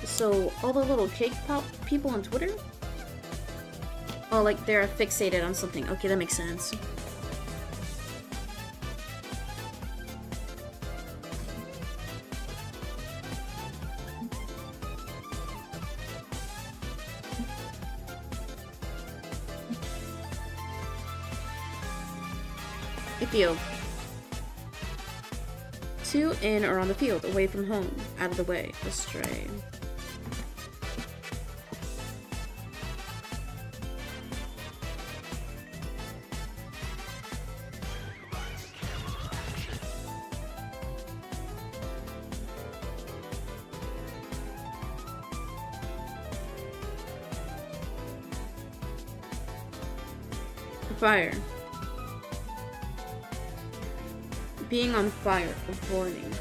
So, all the little cake pop people on Twitter? Oh, like they're fixated on something. Okay, that makes sense. Field. In or on the field, away from home, out of the way, astray. Fire. Being on fire or burning.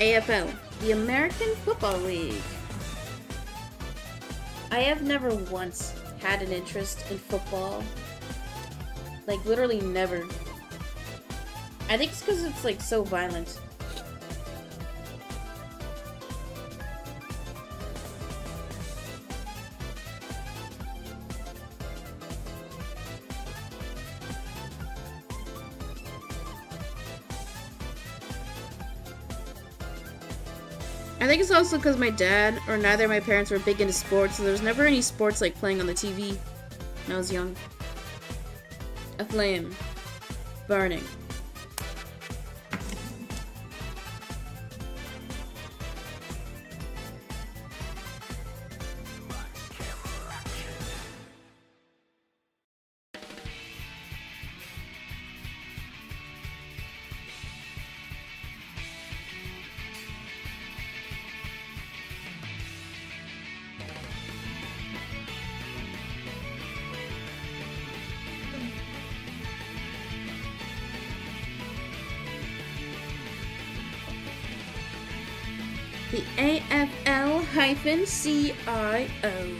AFL, the American Football League. I have never once had an interest in football. Like, literally never. I think it's because it's, like, so violent. Also because my dad or neither of my parents were big into sports, so there was never any sports like playing on the TV when I was young. A flame. Burning. AFL-CIO.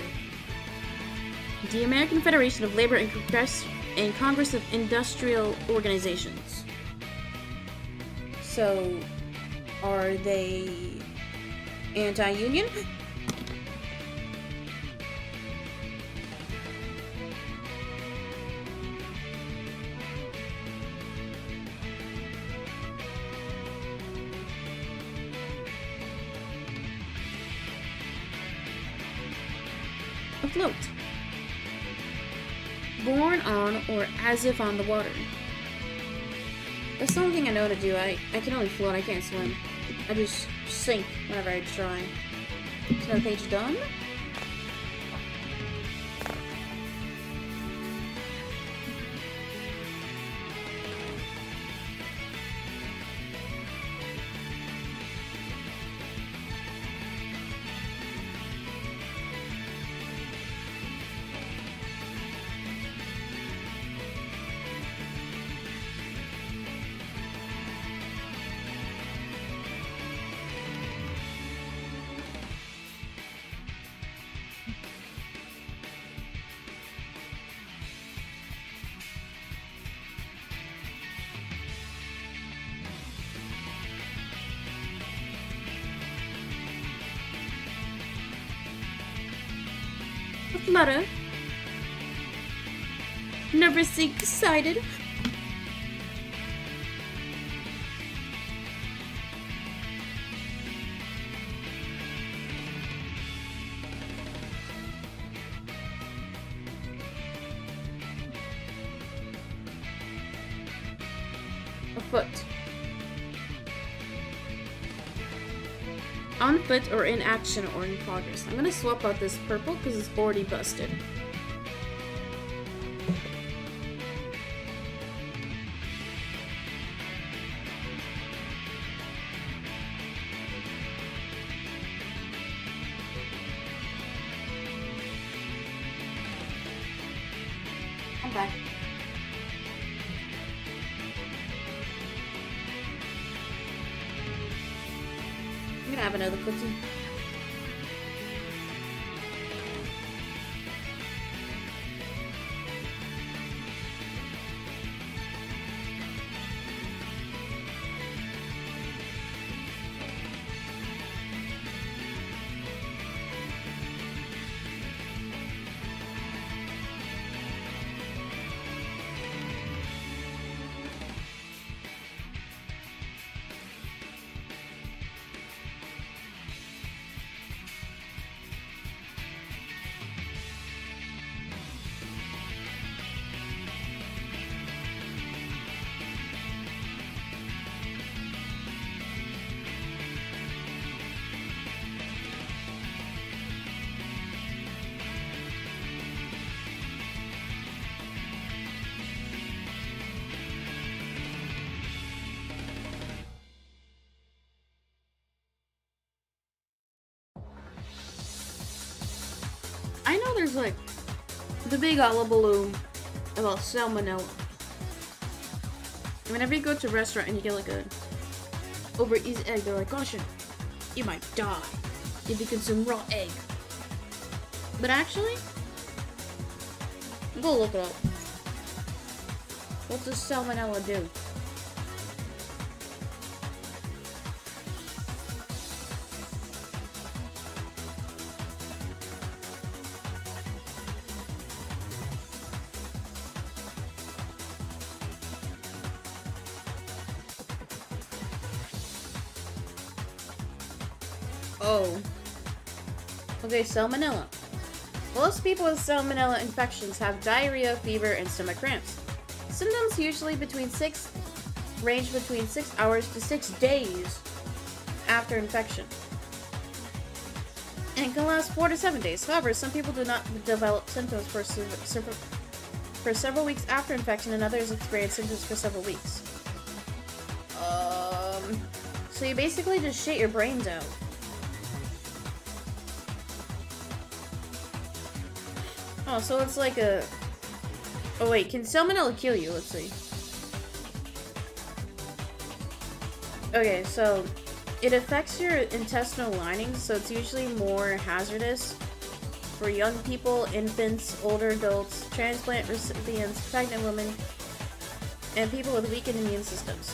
The American Federation of Labor and Congress, and Congress of Industrial Organizations. So, are they anti-union? As if on the water. That's the only thing I know to do. I, I can only float, I can't swim. I just sink whenever I try. So the page done? excited. A foot. On foot or in action or in progress. I'm gonna swap out this purple because it's already busted. There's like the big hullabaloo about salmonella. Whenever you go to a restaurant and you get like a over easy egg, they're like, gosh, you might die if you consume raw egg. But actually, go look it up. What does salmonella do? Salmonella. Most people with salmonella infections have diarrhea, fever, and stomach cramps. Symptoms usually between six range between six hours to six days after infection. And can last four to seven days. However, some people do not develop symptoms for, for several weeks after infection, and others experience symptoms for several weeks. Um, so you basically just shit your brains out. Oh, so it's like a. Oh wait, can salmonella kill you? Let's see. Okay, so it affects your intestinal lining, so it's usually more hazardous for young people, infants, older adults, transplant recipients, pregnant women, and people with weakened immune systems.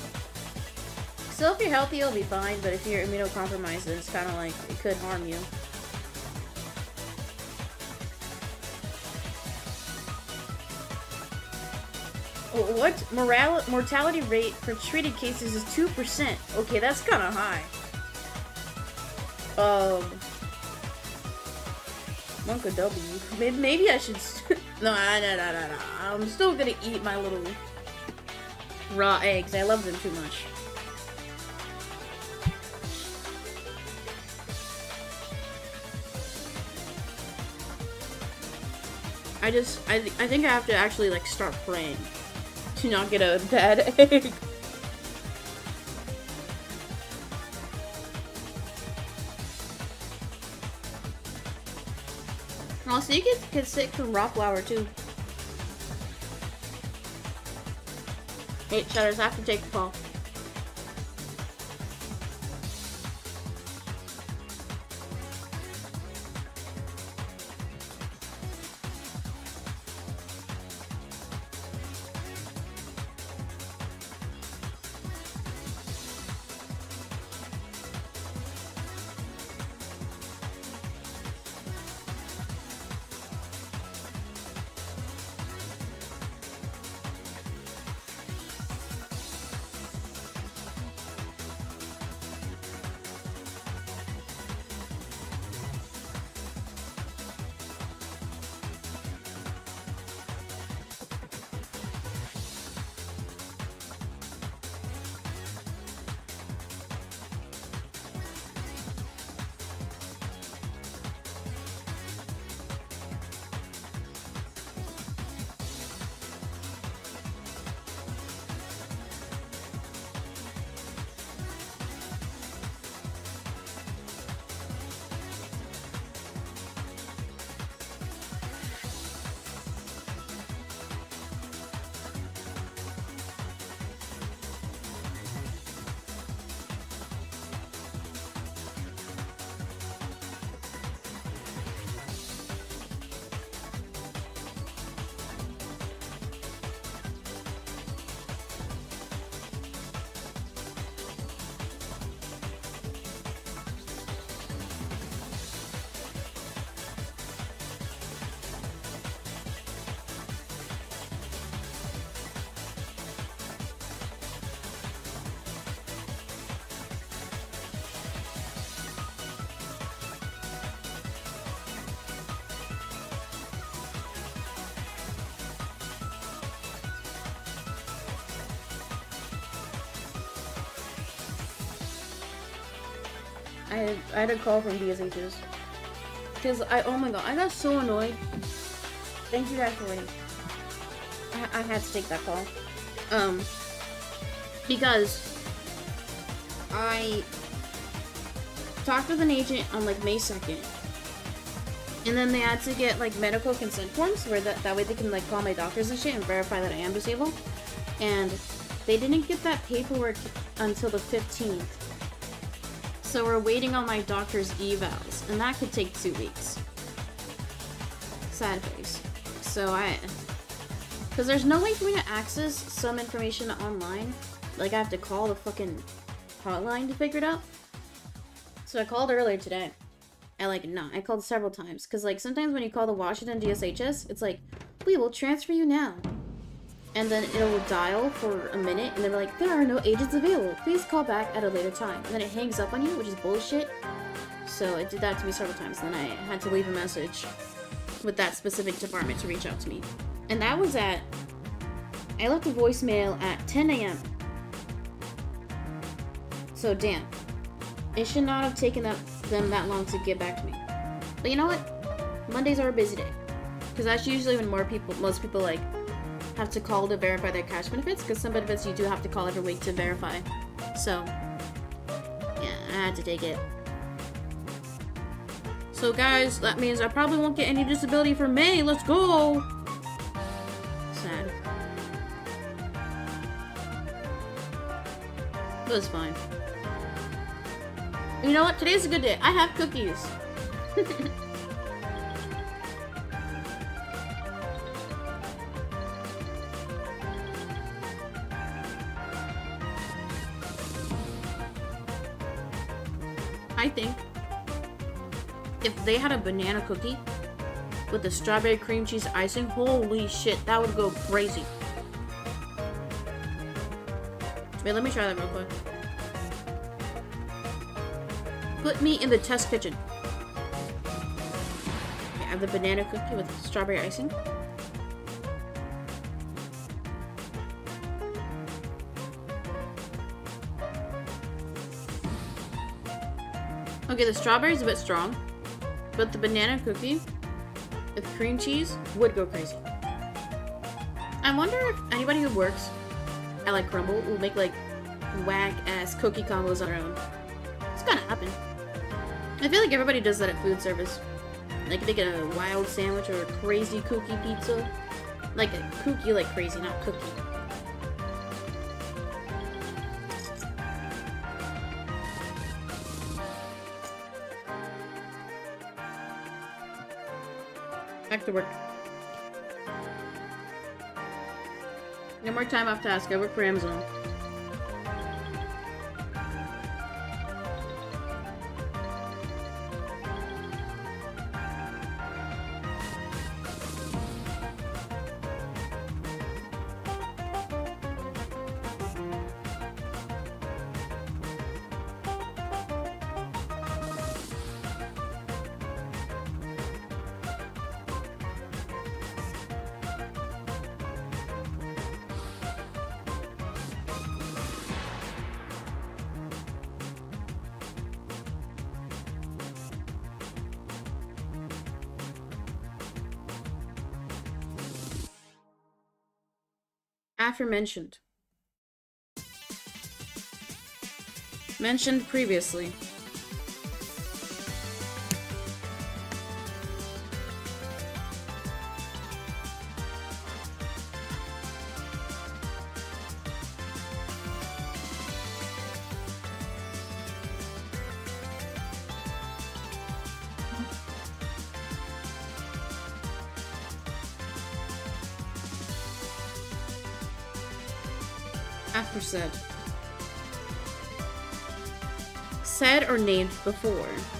So if you're healthy, you'll be fine, but if you're immunocompromised, then it's kind of like it could harm you. What moral mortality rate for treated cases is two percent? Okay, that's kind of high. Um, monkaW. Maybe, maybe I should. no, no, no, no, no. I'm still gonna eat my little raw eggs. I love them too much. I just, I, th- I think I have to actually like start praying to not get a bad egg. Also, you get, sick from raw flour too. Hey, Shutters, I have to take the call. I had, I had a call from DSHS. Because I, oh my god, I got so annoyed. Thank you guys for waiting. I, I had to take that call. Um, because I talked with an agent on like May 2nd. And then they had to get like medical consent forms where that, that way they can like call my doctors and shit and verify that I am disabled. And they didn't get that paperwork until the 15th. So we're waiting on my doctor's evals, and that could take two weeks. Sad face. So I... Because there's no way for me to access some information online. Like, I have to call the fucking hotline to figure it out. So I called earlier today. I like, no, I called several times. Because, like, sometimes when you call the Washington DSHS, it's like, we will transfer you now and then it will dial for a minute, and they're like, there are no agents available. Please call back at a later time. And then it hangs up on you, which is bullshit. So it did that to me several times, and then I had to leave a message with that specific department to reach out to me. And that was at, I left a voicemail at 10 a.m. So damn. It should not have taken that, them that long to get back to me. But you know what? Mondays are a busy day. Because that's usually when more people, most people like, have to call to verify their cash benefits because some benefits you do have to call every week to verify. So, yeah, I had to take it. So guys, that means I probably won't get any disability for May. Let's go! Sad. But it's fine. You know what? Today's a good day. I have cookies. they had a banana cookie with the strawberry cream cheese icing, holy shit, that would go crazy. Wait, let me try that real quick. Put me in the test kitchen. I have the banana cookie with strawberry icing. Okay, the strawberry is a bit strong, but the banana cookie with cream cheese would go crazy. I wonder if anybody who works at like Crumbl will make like whack ass cookie combos on their own. It's gonna happen. I feel like everybody does that at food service. Like they get a wild sandwich or a crazy cookie pizza. Like a cookie like crazy, not cookie. To work. No more time off task. I work for Amazon. Aforementioned. Mentioned previously. Before.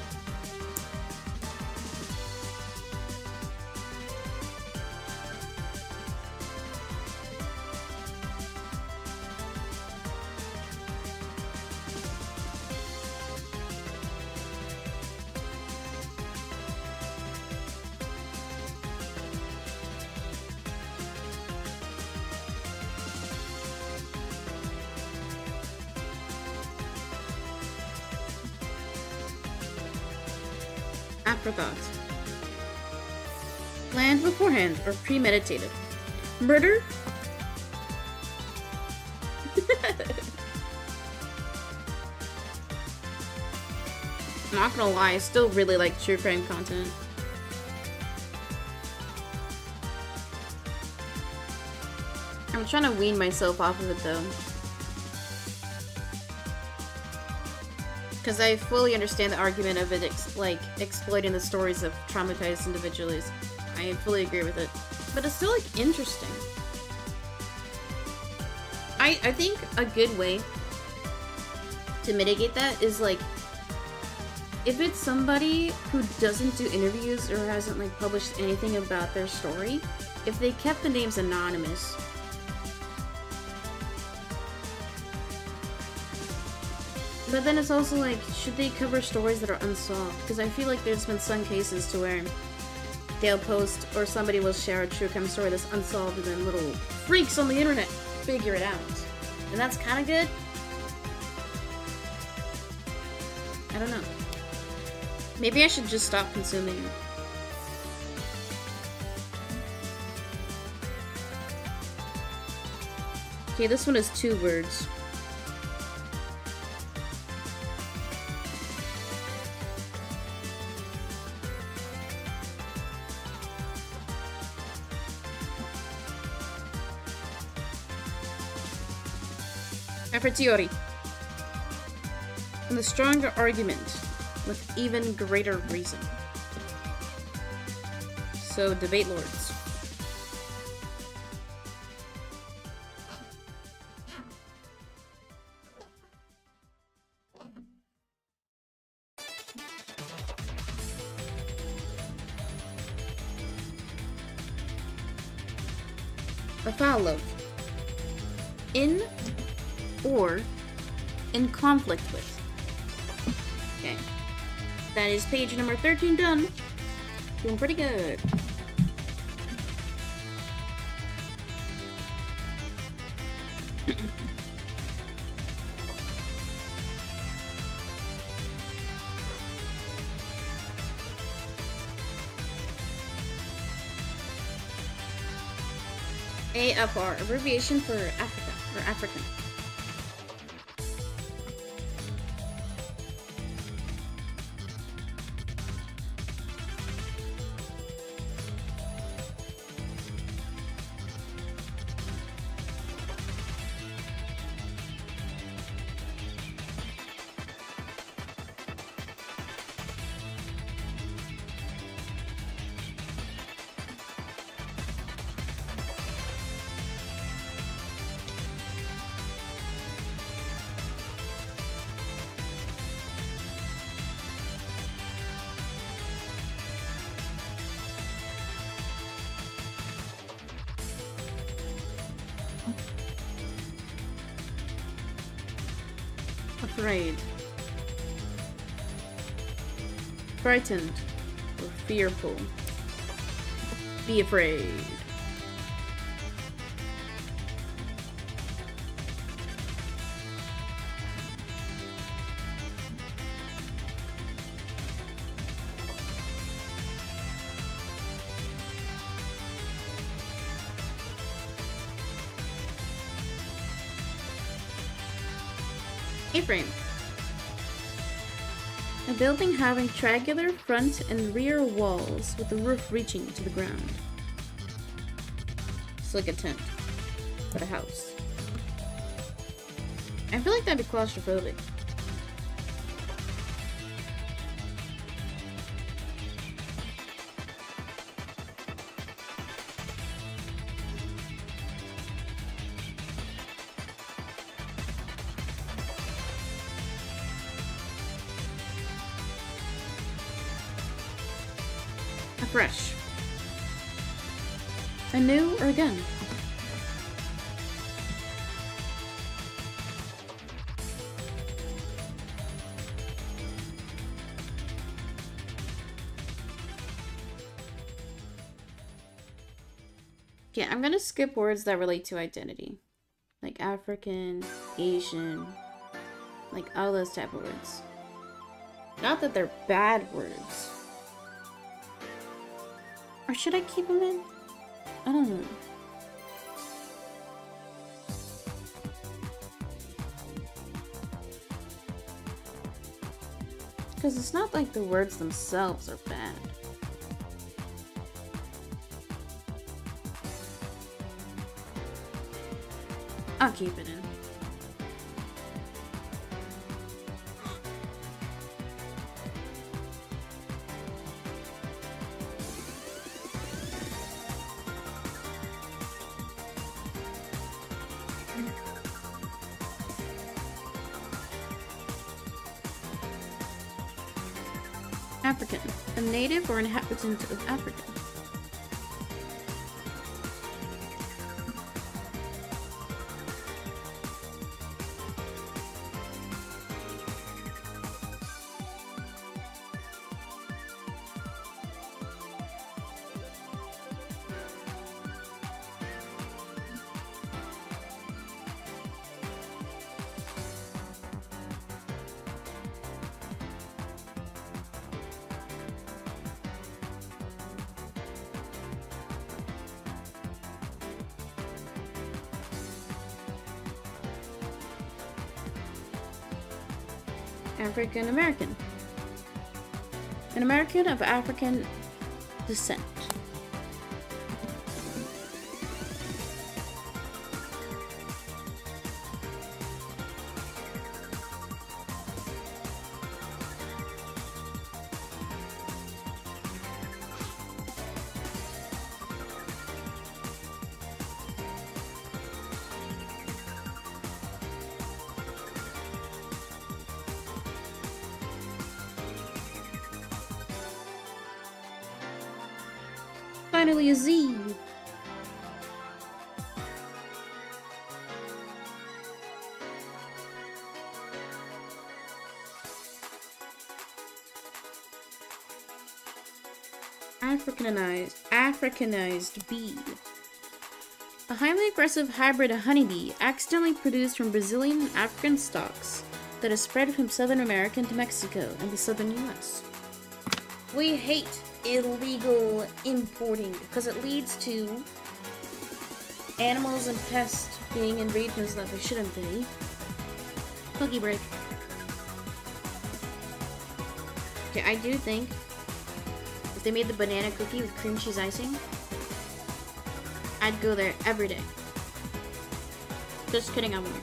Premeditated. Murder? Not gonna lie, I still really like true crime content. I'm trying to wean myself off of it though. Because I fully understand the argument of it, like, exploiting the stories of traumatized individuals. I fully agree with it. It's still, like, interesting. I, I think a good way to mitigate that is, like, if it's somebody who doesn't do interviews or hasn't, like, published anything about their story, if they kept the names anonymous, But then it's also like, should they cover stories that are unsolved? Because I feel like there's been some cases to where they'll post or somebody will share a true crime story that's unsolved and then little freaks on the internet figure it out. And that's kind of good. I don't know. Maybe I should just stop consuming. Okay, this one is two words. A fortiori. And the stronger argument with even greater reason. So, debate lords. Number 13 done. Doing pretty good. AFR, abbreviation for Africa, or African. Frightened or fearful. Be afraid. Building having triangular front and rear walls with the roof reaching to the ground. It's like a tent, but a house. I feel like that'd be claustrophobic. Skip words that relate to identity. Like African, Asian, like all those type of words. Not that they're bad words. Or should I keep them in? I don't know. Because it's not like the words themselves are bad. I'll keep it in. African, a native or inhabitant of Africa. African American. An American of African descent. Africanized, bee. A highly aggressive hybrid honeybee accidentally produced from Brazilian and African stocks that has spread from Southern America to Mexico and the southern US. We hate illegal importing because it leads to animals and pests being in regions that they shouldn't be. Cookie break. Okay, I do think they made the banana cookie with cream cheese icing, I'd go there every day. Just kidding, I'm weird.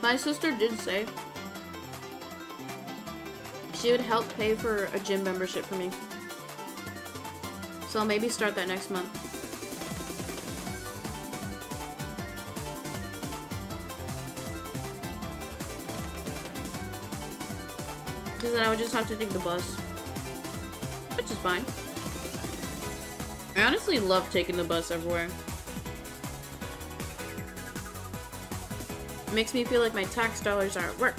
My sister did say she would help pay for a gym membership for me. So I'll maybe start that next month. Because then I would just have to take the bus. Which is fine. I honestly love taking the bus everywhere. It makes me feel like my tax dollars are at work.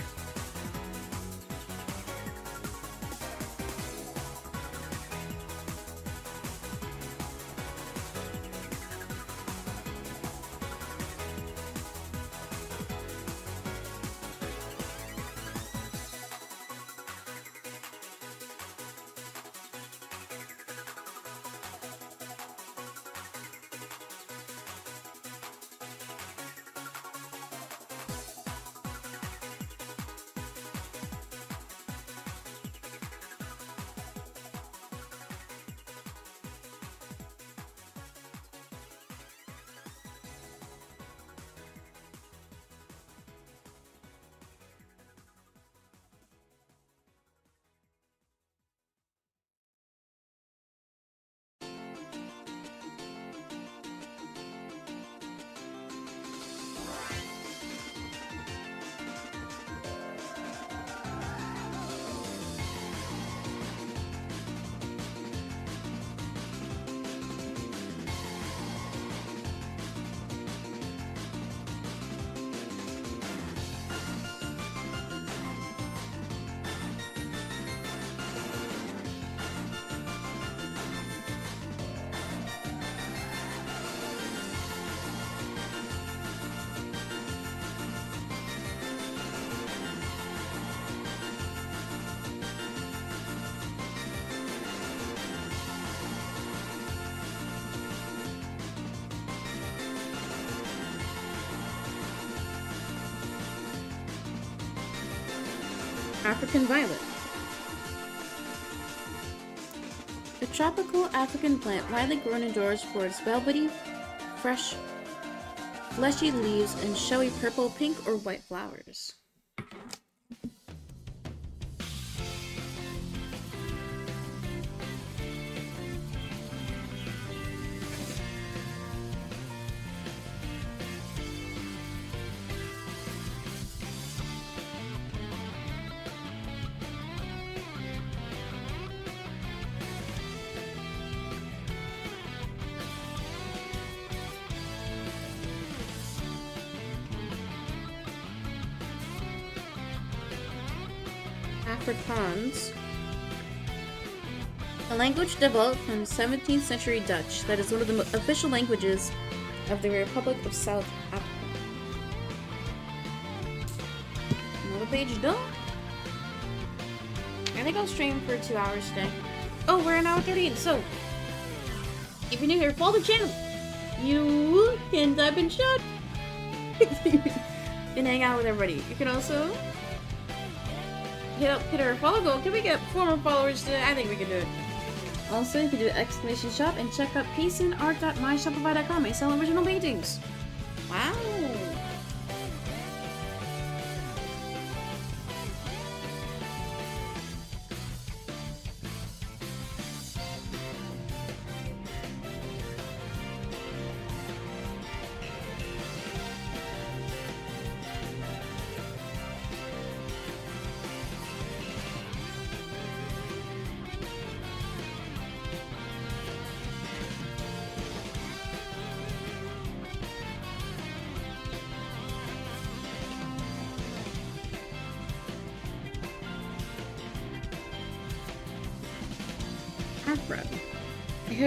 African violet. A tropical African plant widely grown indoors for its velvety, fresh, fleshy leaves and showy purple, pink, or white flowers. Developed from 17th century Dutch that is one of the official languages of the Republic of South Africa. Another page done. I think I'll stream for two hours today. Oh, we're an hour 30 so if you're new here, follow the channel. You can type in chat and hang out with everybody. You can also hit up hit our follow goal. Can we get four more followers today? I think we can do it. Also, you can do an exclamation shop and check out peaceinart.myshopify.com. I sell original paintings. Wow.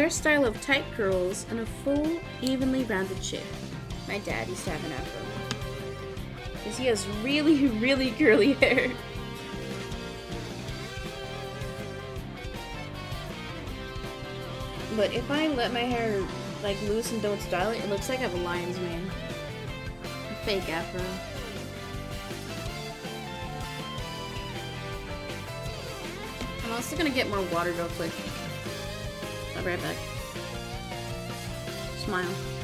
A hairstyle of tight curls and a full, evenly rounded shape. My dad used to have an afro. Because he has really, really curly hair. But if I let my hair like loose and don't style it, it looks like I have a lion's mane. A fake afro. I'm also gonna get more water real quick. I'll be right back. Smile.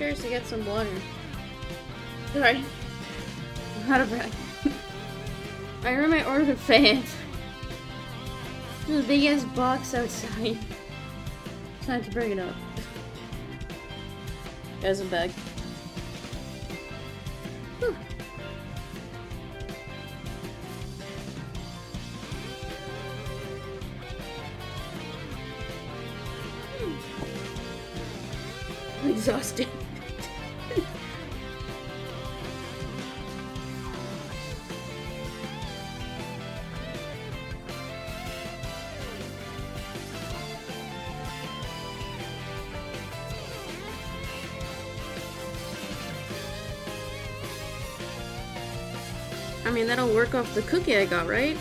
Go downstairs to get some water. Sorry. I'm out of breath. I remember I ordered a fan. There's a big ass box outside. Time to bring it up. A bag. That'll work off the cookie I got, right?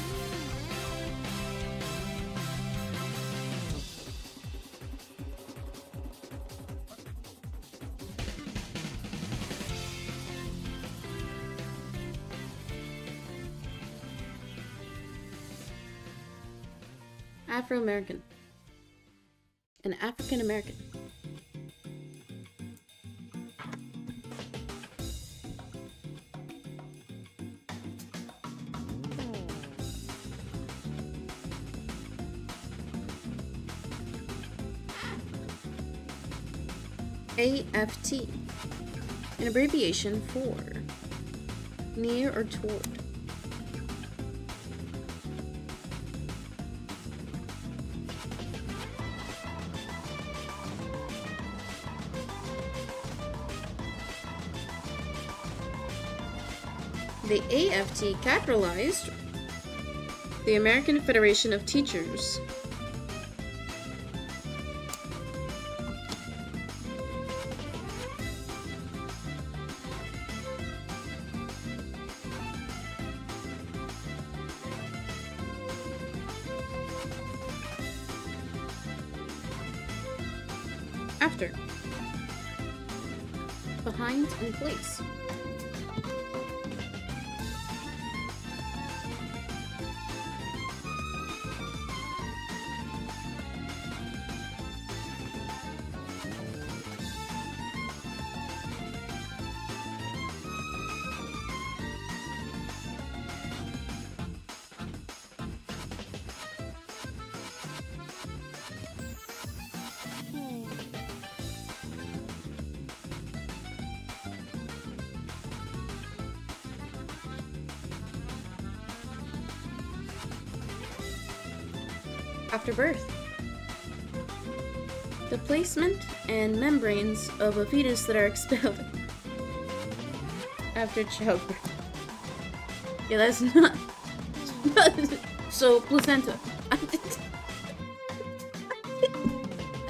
Afro-American. AFT, an abbreviation for near or toward. The AFT capitalized the American Federation of Teachers. After. Behind in place. And membranes of a fetus that are expelled after childbirth. Yeah, that's not. so, placenta. I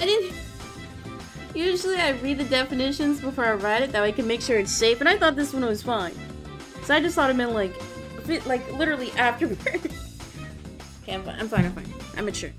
didn't. Usually, I read the definitions before I write it, that way I can make sure it's safe, and I thought this one was fine. So I just thought it meant like, like literally after birth. okay, I'm fine. I'm fine. I'm fine. I'm mature.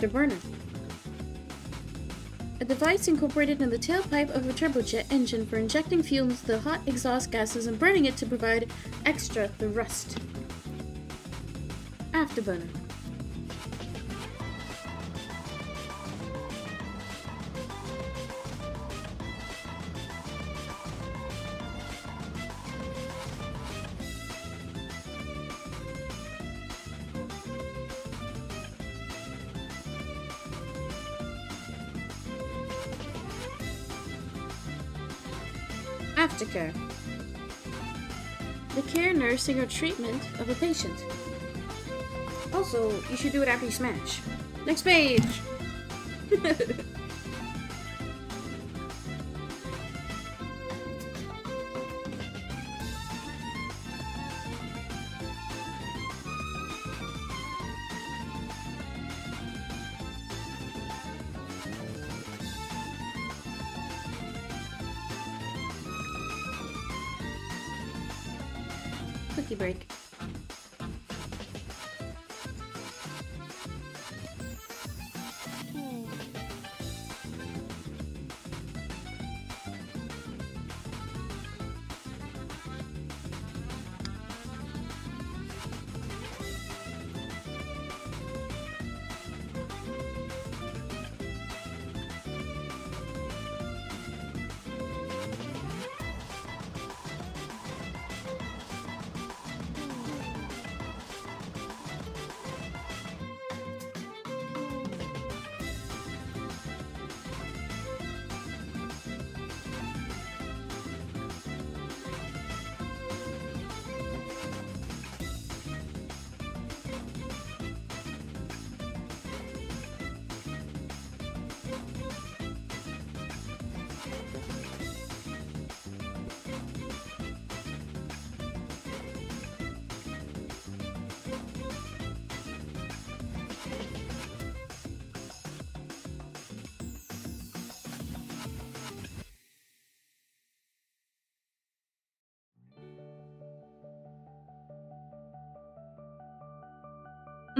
Afterburner. A device incorporated in the tailpipe of a turbojet engine for injecting fuel into the hot exhaust gases and burning it to provide extra thrust. Afterburner. Treatment of a patient. Also, you should do it after you smash. Next page!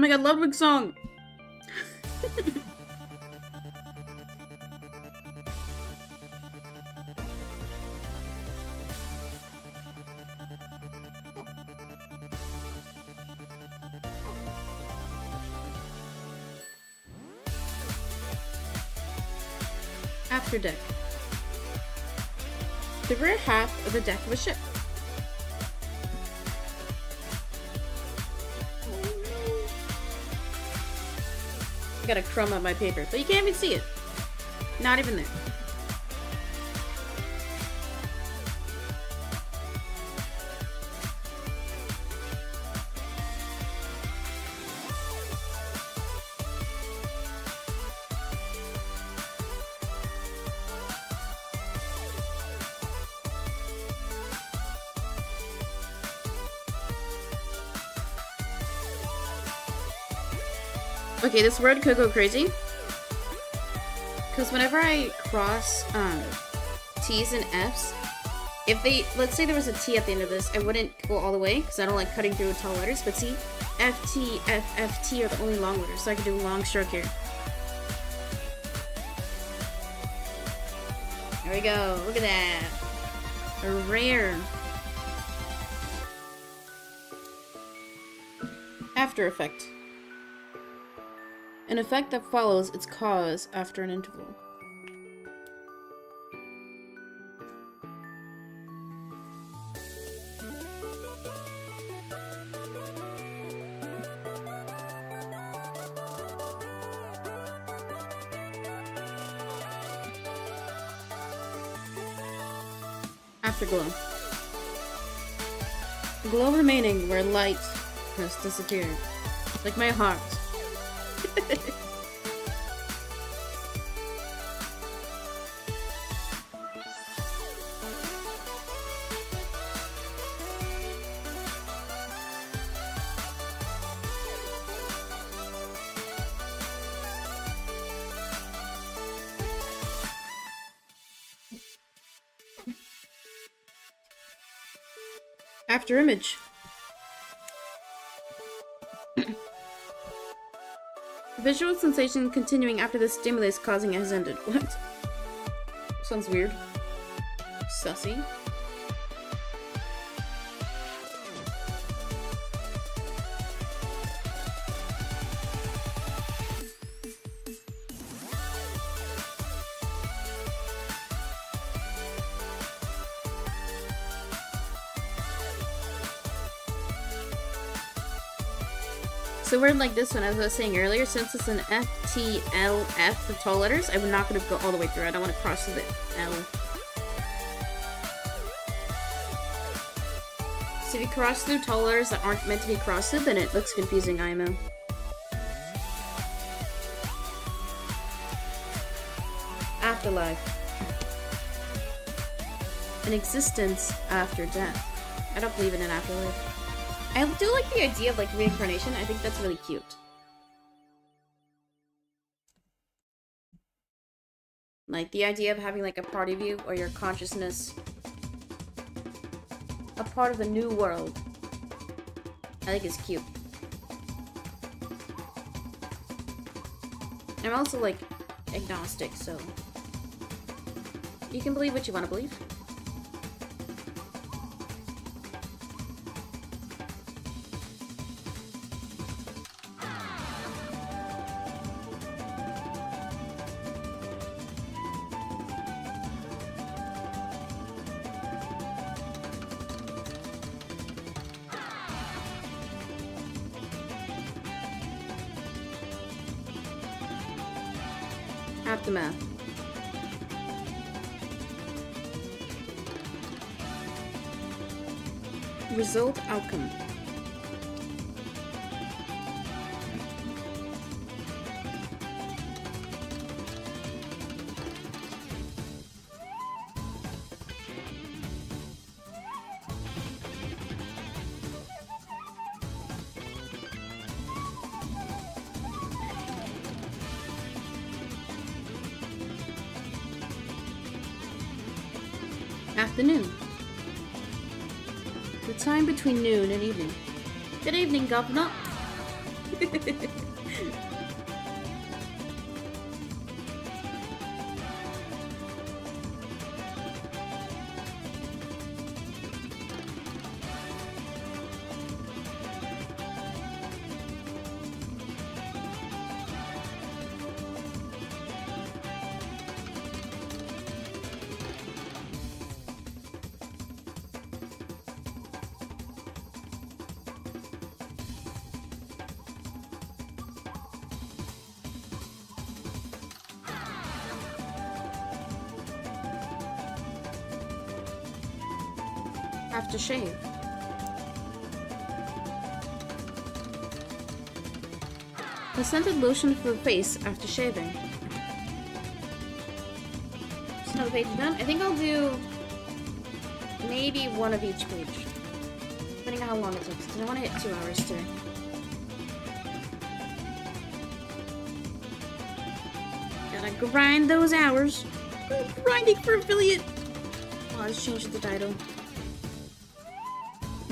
my god, Ludwig song! After deck. The rear half of the deck of a ship. I got a crumb on my paper, but you can't even see it. Not even there. Okay, this word could go crazy. Because whenever I cross um, T's and F's, if they, let's say there was a T at the end of this, I wouldn't go all the way because I don't like cutting through tall letters. But see, F, T, F, F, T are the only long letters, so I can do a long stroke here. There we go, look at that. A rare. After effect. An effect that follows its cause after an interval. Afterglow. Glow remaining where light has disappeared. Like my heart. Image. Visual sensation continuing after the stimulus causing it has ended. What? Sounds weird. Sussy. Word like this one, as I was saying earlier, since it's an F, T, L, F for tall letters, I'm not going to go all the way through. I don't want to cross the L. So if you cross through tall letters that aren't meant to be crossed, then it looks confusing, IMO. Afterlife. An existence after death. I don't believe in an afterlife. I do like the idea of like reincarnation. I think that's really cute. Like the idea of having like a part of you or your consciousness a part of the new world. I think it's cute. I'm also like agnostic, so you can believe what you want to believe. Outcome. Between noon and evening. Good evening, Governor. scented lotion for the face after shaving. Just another page done. I think I'll do maybe one of each page. Depending on how long it takes. Because I want to hit two hours today. Gotta grind those hours. Grinding for affiliate. Oh, let's change the title.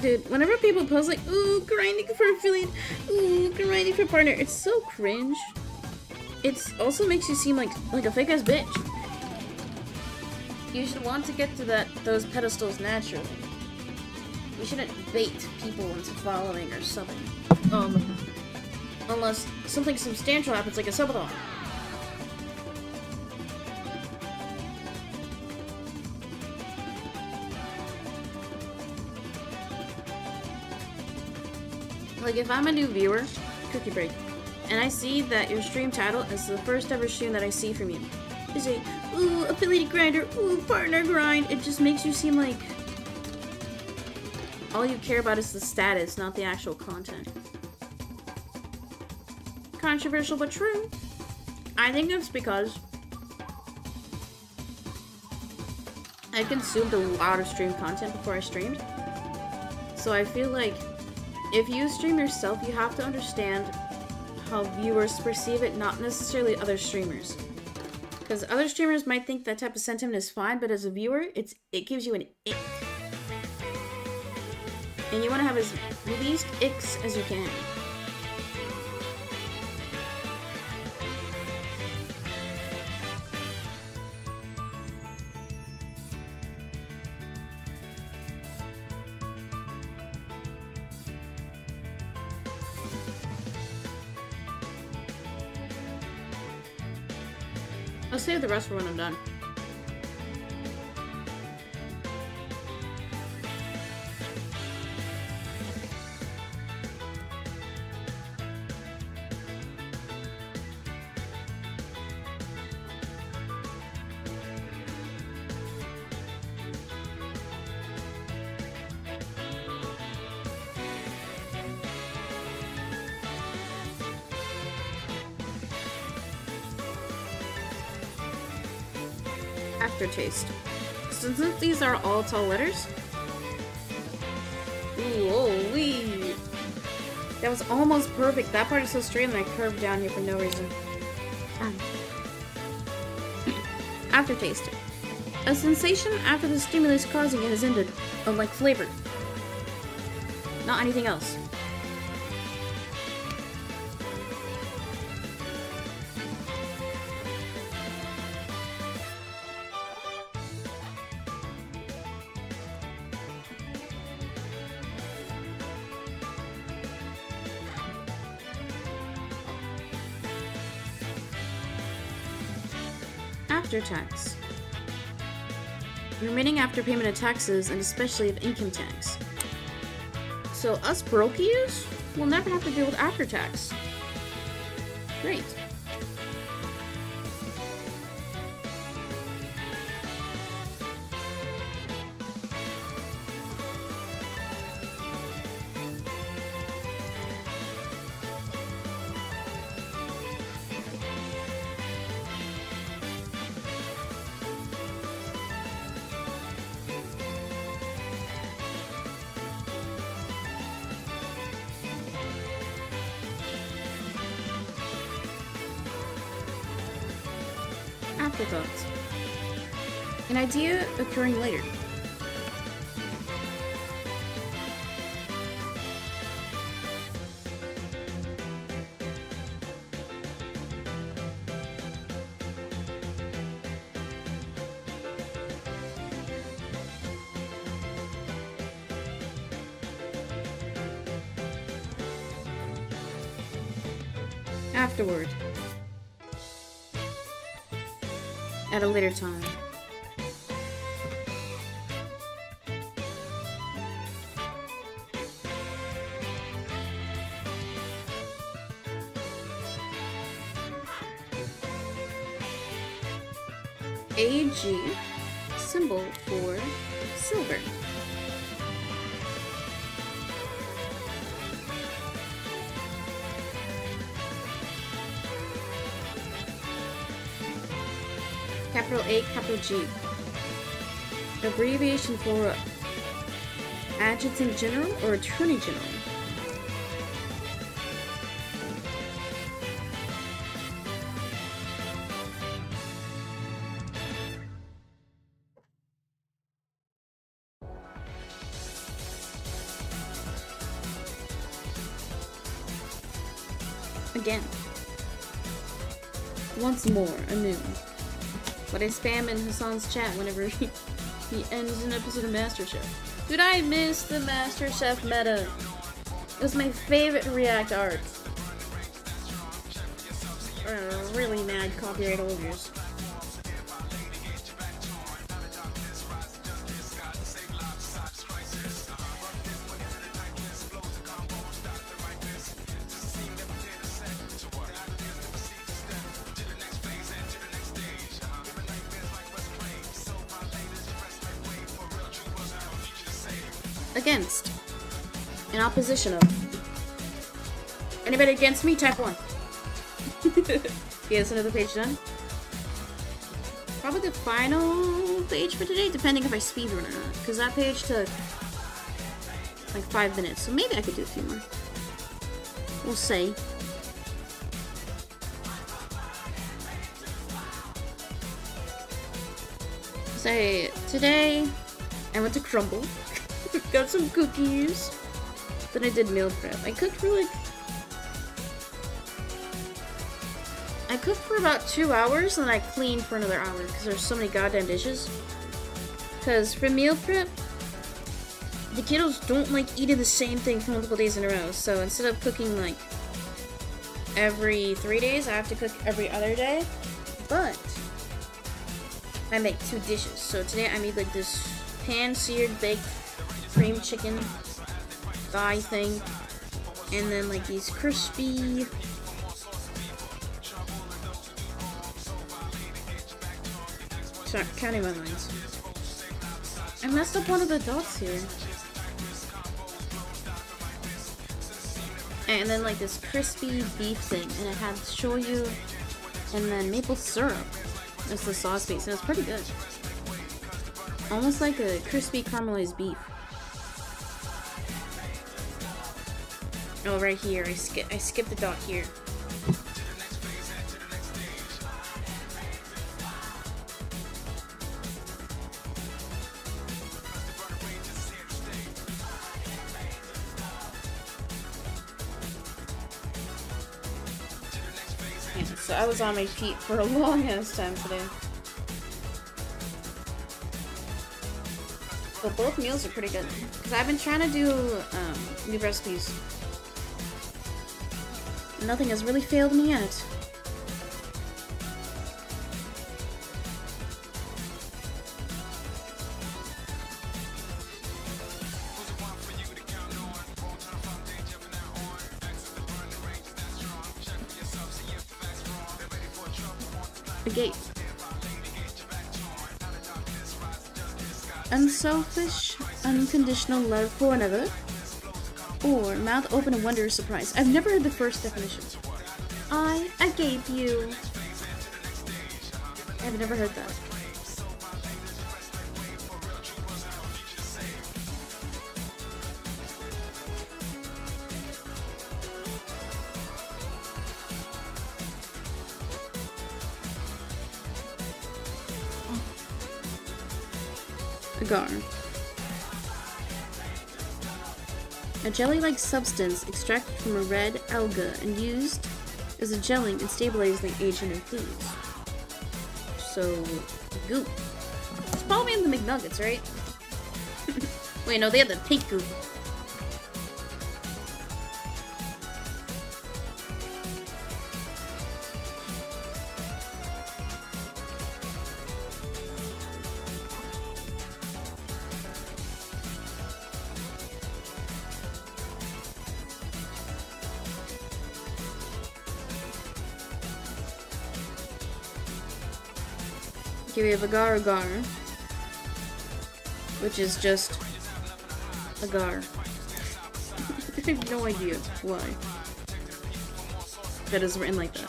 Dude, whenever people post like, ooh, grinding for affiliate, ooh, grinding for partner, it's so cringe. It also makes you seem like like a fake ass bitch. You should want to get to that those pedestals naturally. You shouldn't bait people into following or something. Um, unless something substantial happens, like a subathon. If I'm a new viewer, cookie break, and I see that your stream title is the first ever stream that I see from you, is a ooh affiliate grinder, ooh partner grind. It just makes you seem like all you care about is the status, not the actual content. Controversial but true. I think it's because I consumed a lot of stream content before I streamed. So I feel like if you stream yourself, you have to understand how viewers perceive it, not necessarily other streamers. Because other streamers might think that type of sentiment is fine, but as a viewer, it's it gives you an ick. And you want to have as least icks as you can. The rest for when I'm done. These are all tall letters. Holy. That was almost perfect. That part is so straight and I curved down here for no reason. Um. Aftertaste. A sensation after the stimulus causing it has ended, unlike flavor. Not anything else. Tax. Remitting after payment of taxes and especially of income tax. So us brokies will never have to deal with after tax. Great. At later time. A, G. Abbreviation for Adjutant General or Attorney General. Again. Once more, anew. But I spam in Hasan's chat whenever he, he ends an episode of MasterChef. Dude, I miss the MasterChef meta. It was my favorite React art. Uh, really mad copyright holders. In opposition of. Anybody against me? Type 1. yes, another page done. Probably the final page for today, depending if I speedrun or not. Because that page took like five minutes, so maybe I could do a few more. We'll see. Say, today I went to Crumbl. Got some cookies. Then I did meal prep. I cooked for like... I cooked for about two hours, and then I cleaned for another hour, because there's so many goddamn dishes. Because for meal prep, the kiddos don't like eating the same thing for multiple days in a row. So instead of cooking like every three days, I have to cook every other day. But I make two dishes. So today I made like this pan-seared baked cream chicken thigh thing. And then like these crispy Sorry, counting my lines. I messed up one of the dots here. And then like this crispy beef thing, and it had shoyu and then maple syrup as the sauce base, and it's pretty good. Almost like a crispy caramelized beef. Oh, right here. I skip. I skipped the dot here. So I was on my feet for a long ass time today. But both meals are pretty good. Because I've been trying to do um, new recipes. Nothing has really failed me yet. The gate. Unselfish, unconditional love for another. Or mouth open in wonder or surprise. I've never heard the first definition. I, I gave you. I've never heard that. Agar. A jelly-like substance extracted from a red alga and used as a gelling and stabilizing agent in foods. So, goop. It's probably in the McNuggets, right? Wait, no, they had the pink goop. Have Agar Agar. Which is just Agar. I have no idea why. That is written like that.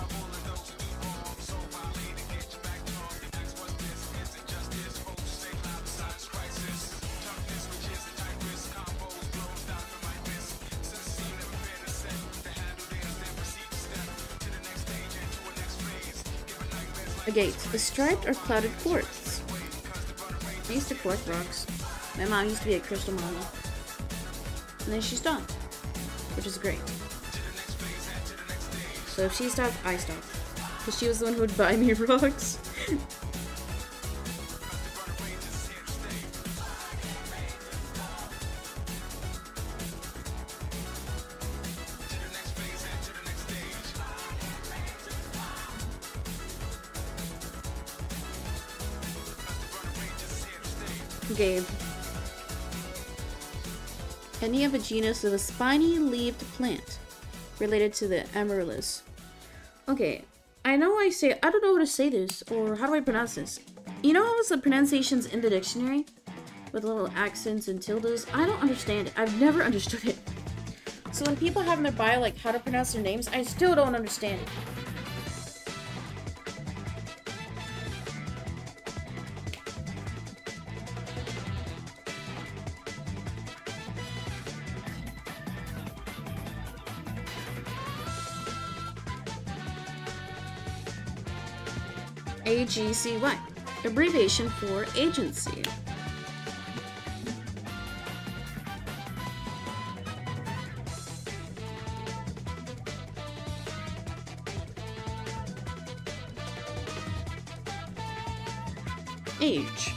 Agate. Striped or clouded quartz. I used to collect rocks. My mom used to be a crystal model. And then she stopped. Which is great. So if she stopped, I stopped. Because she was the one who would buy me rocks. Genus of a spiny-leaved plant related to the amaryllis. Okay, I know I say I don't know how to say this or how do I pronounce this. You know how it's the pronunciations in the dictionary with little accents and tildes? I don't understand it. I've never understood it. So when people have in their bio like how to pronounce their names, I still don't understand it. AGCY, abbreviation for agency. Age.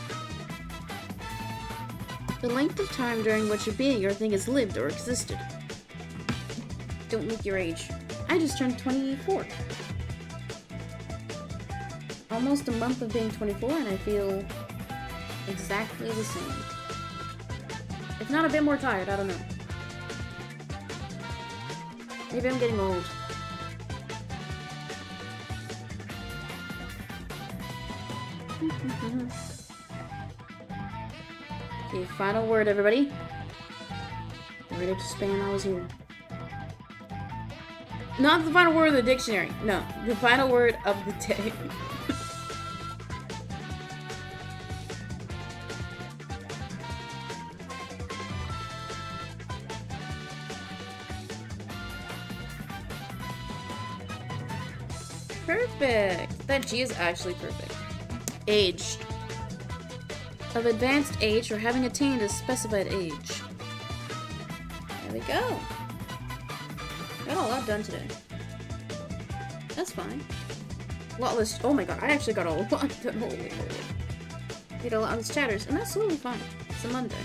The length of time during which a being or thing has lived or existed. Don't look your age. I just turned 24 almost a month of being 24 and I feel exactly the same. If not a bit more tired, I don't know. Maybe I'm getting old. okay, final word, everybody. Ready to span I was here. Not the final word of the dictionary. No, the final word of the day. That G is actually perfect. Age. Of advanced age or having attained a specified age. There we go. Got a lot done today. That's fine. A Lot list. Oh my god, I actually got a lot done. Holy moly. Did a lot on chatters, and that's totally fine. It's a Monday.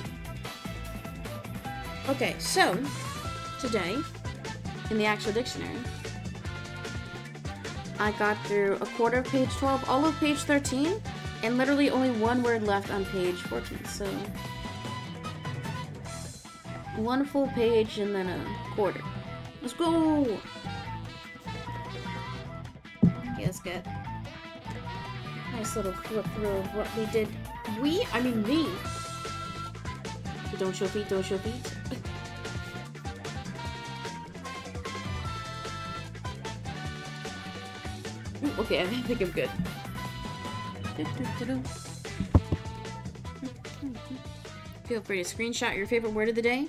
Okay, so today, in the actual dictionary, I got through a quarter of page 12, all of page 13, and literally only one word left on page 14, so... One full page and then a quarter. Let's go! Okay, let's get nice little flip through of what we did. We? I mean me! Don't show feet, don't show feet. Okay, I think I'm good. Feel free to screenshot your favorite word of the day.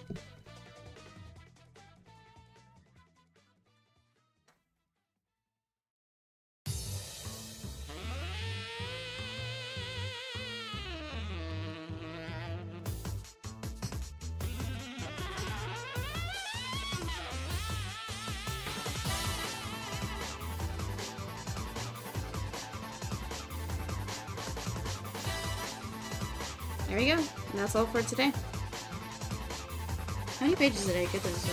That's all for today. How many pages did I get this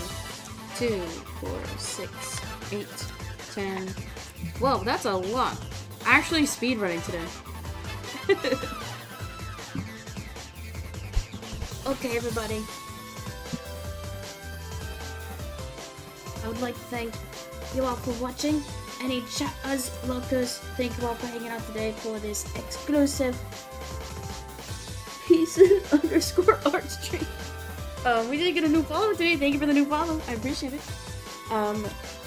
Two, four, six, eight, ten. Whoa, that's a lot. Actually speed running today. okay, everybody. I would like to thank you all for watching. any chat chattas locos you all for hanging out today for this exclusive piece underscore art stream. Um, we did get a new follower today. Thank you for the new follow. I appreciate it. Um,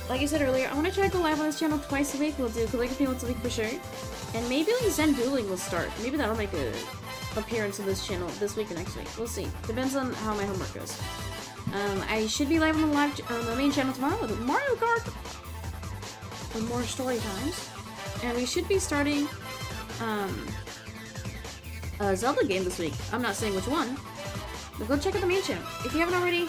like I said earlier, I want to try to go live on this channel twice a week. We'll do calligraphy once a week for sure. And maybe like Zen doodling will start. Maybe that'll make a appearance on this channel this week or next week. We'll see. Depends on how my homework goes. Um, I should be live on the live on the main channel tomorrow with Mario Kart with more story times, and we should be starting um, a Zelda game this week. I'm not saying which one, but go check out the main channel if you haven't already.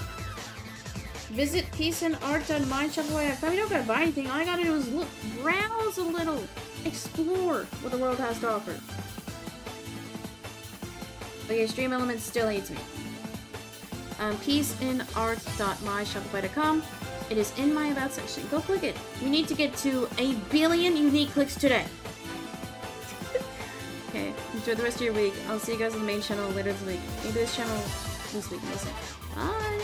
Visit peaceinart on my. I don't gotta buy anything. All I gotta do is look, browse a little, explore what the world has to offer. Your stream element still hates me. Um, peaceinart.myshopify.com. It is in my about section. Go click it. We need to get to a billion unique clicks today. Okay, enjoy the rest of your week. I'll see you guys on the main channel later this week. Maybe this channel this week. Listen. Bye.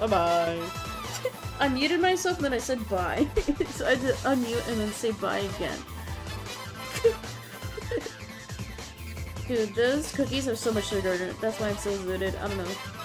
Bye bye. I muted myself and then I said bye. so I had to unmute and then say bye again. Dude, those cookies have so much sugar in it. That's why I'm so zooted. I don't know.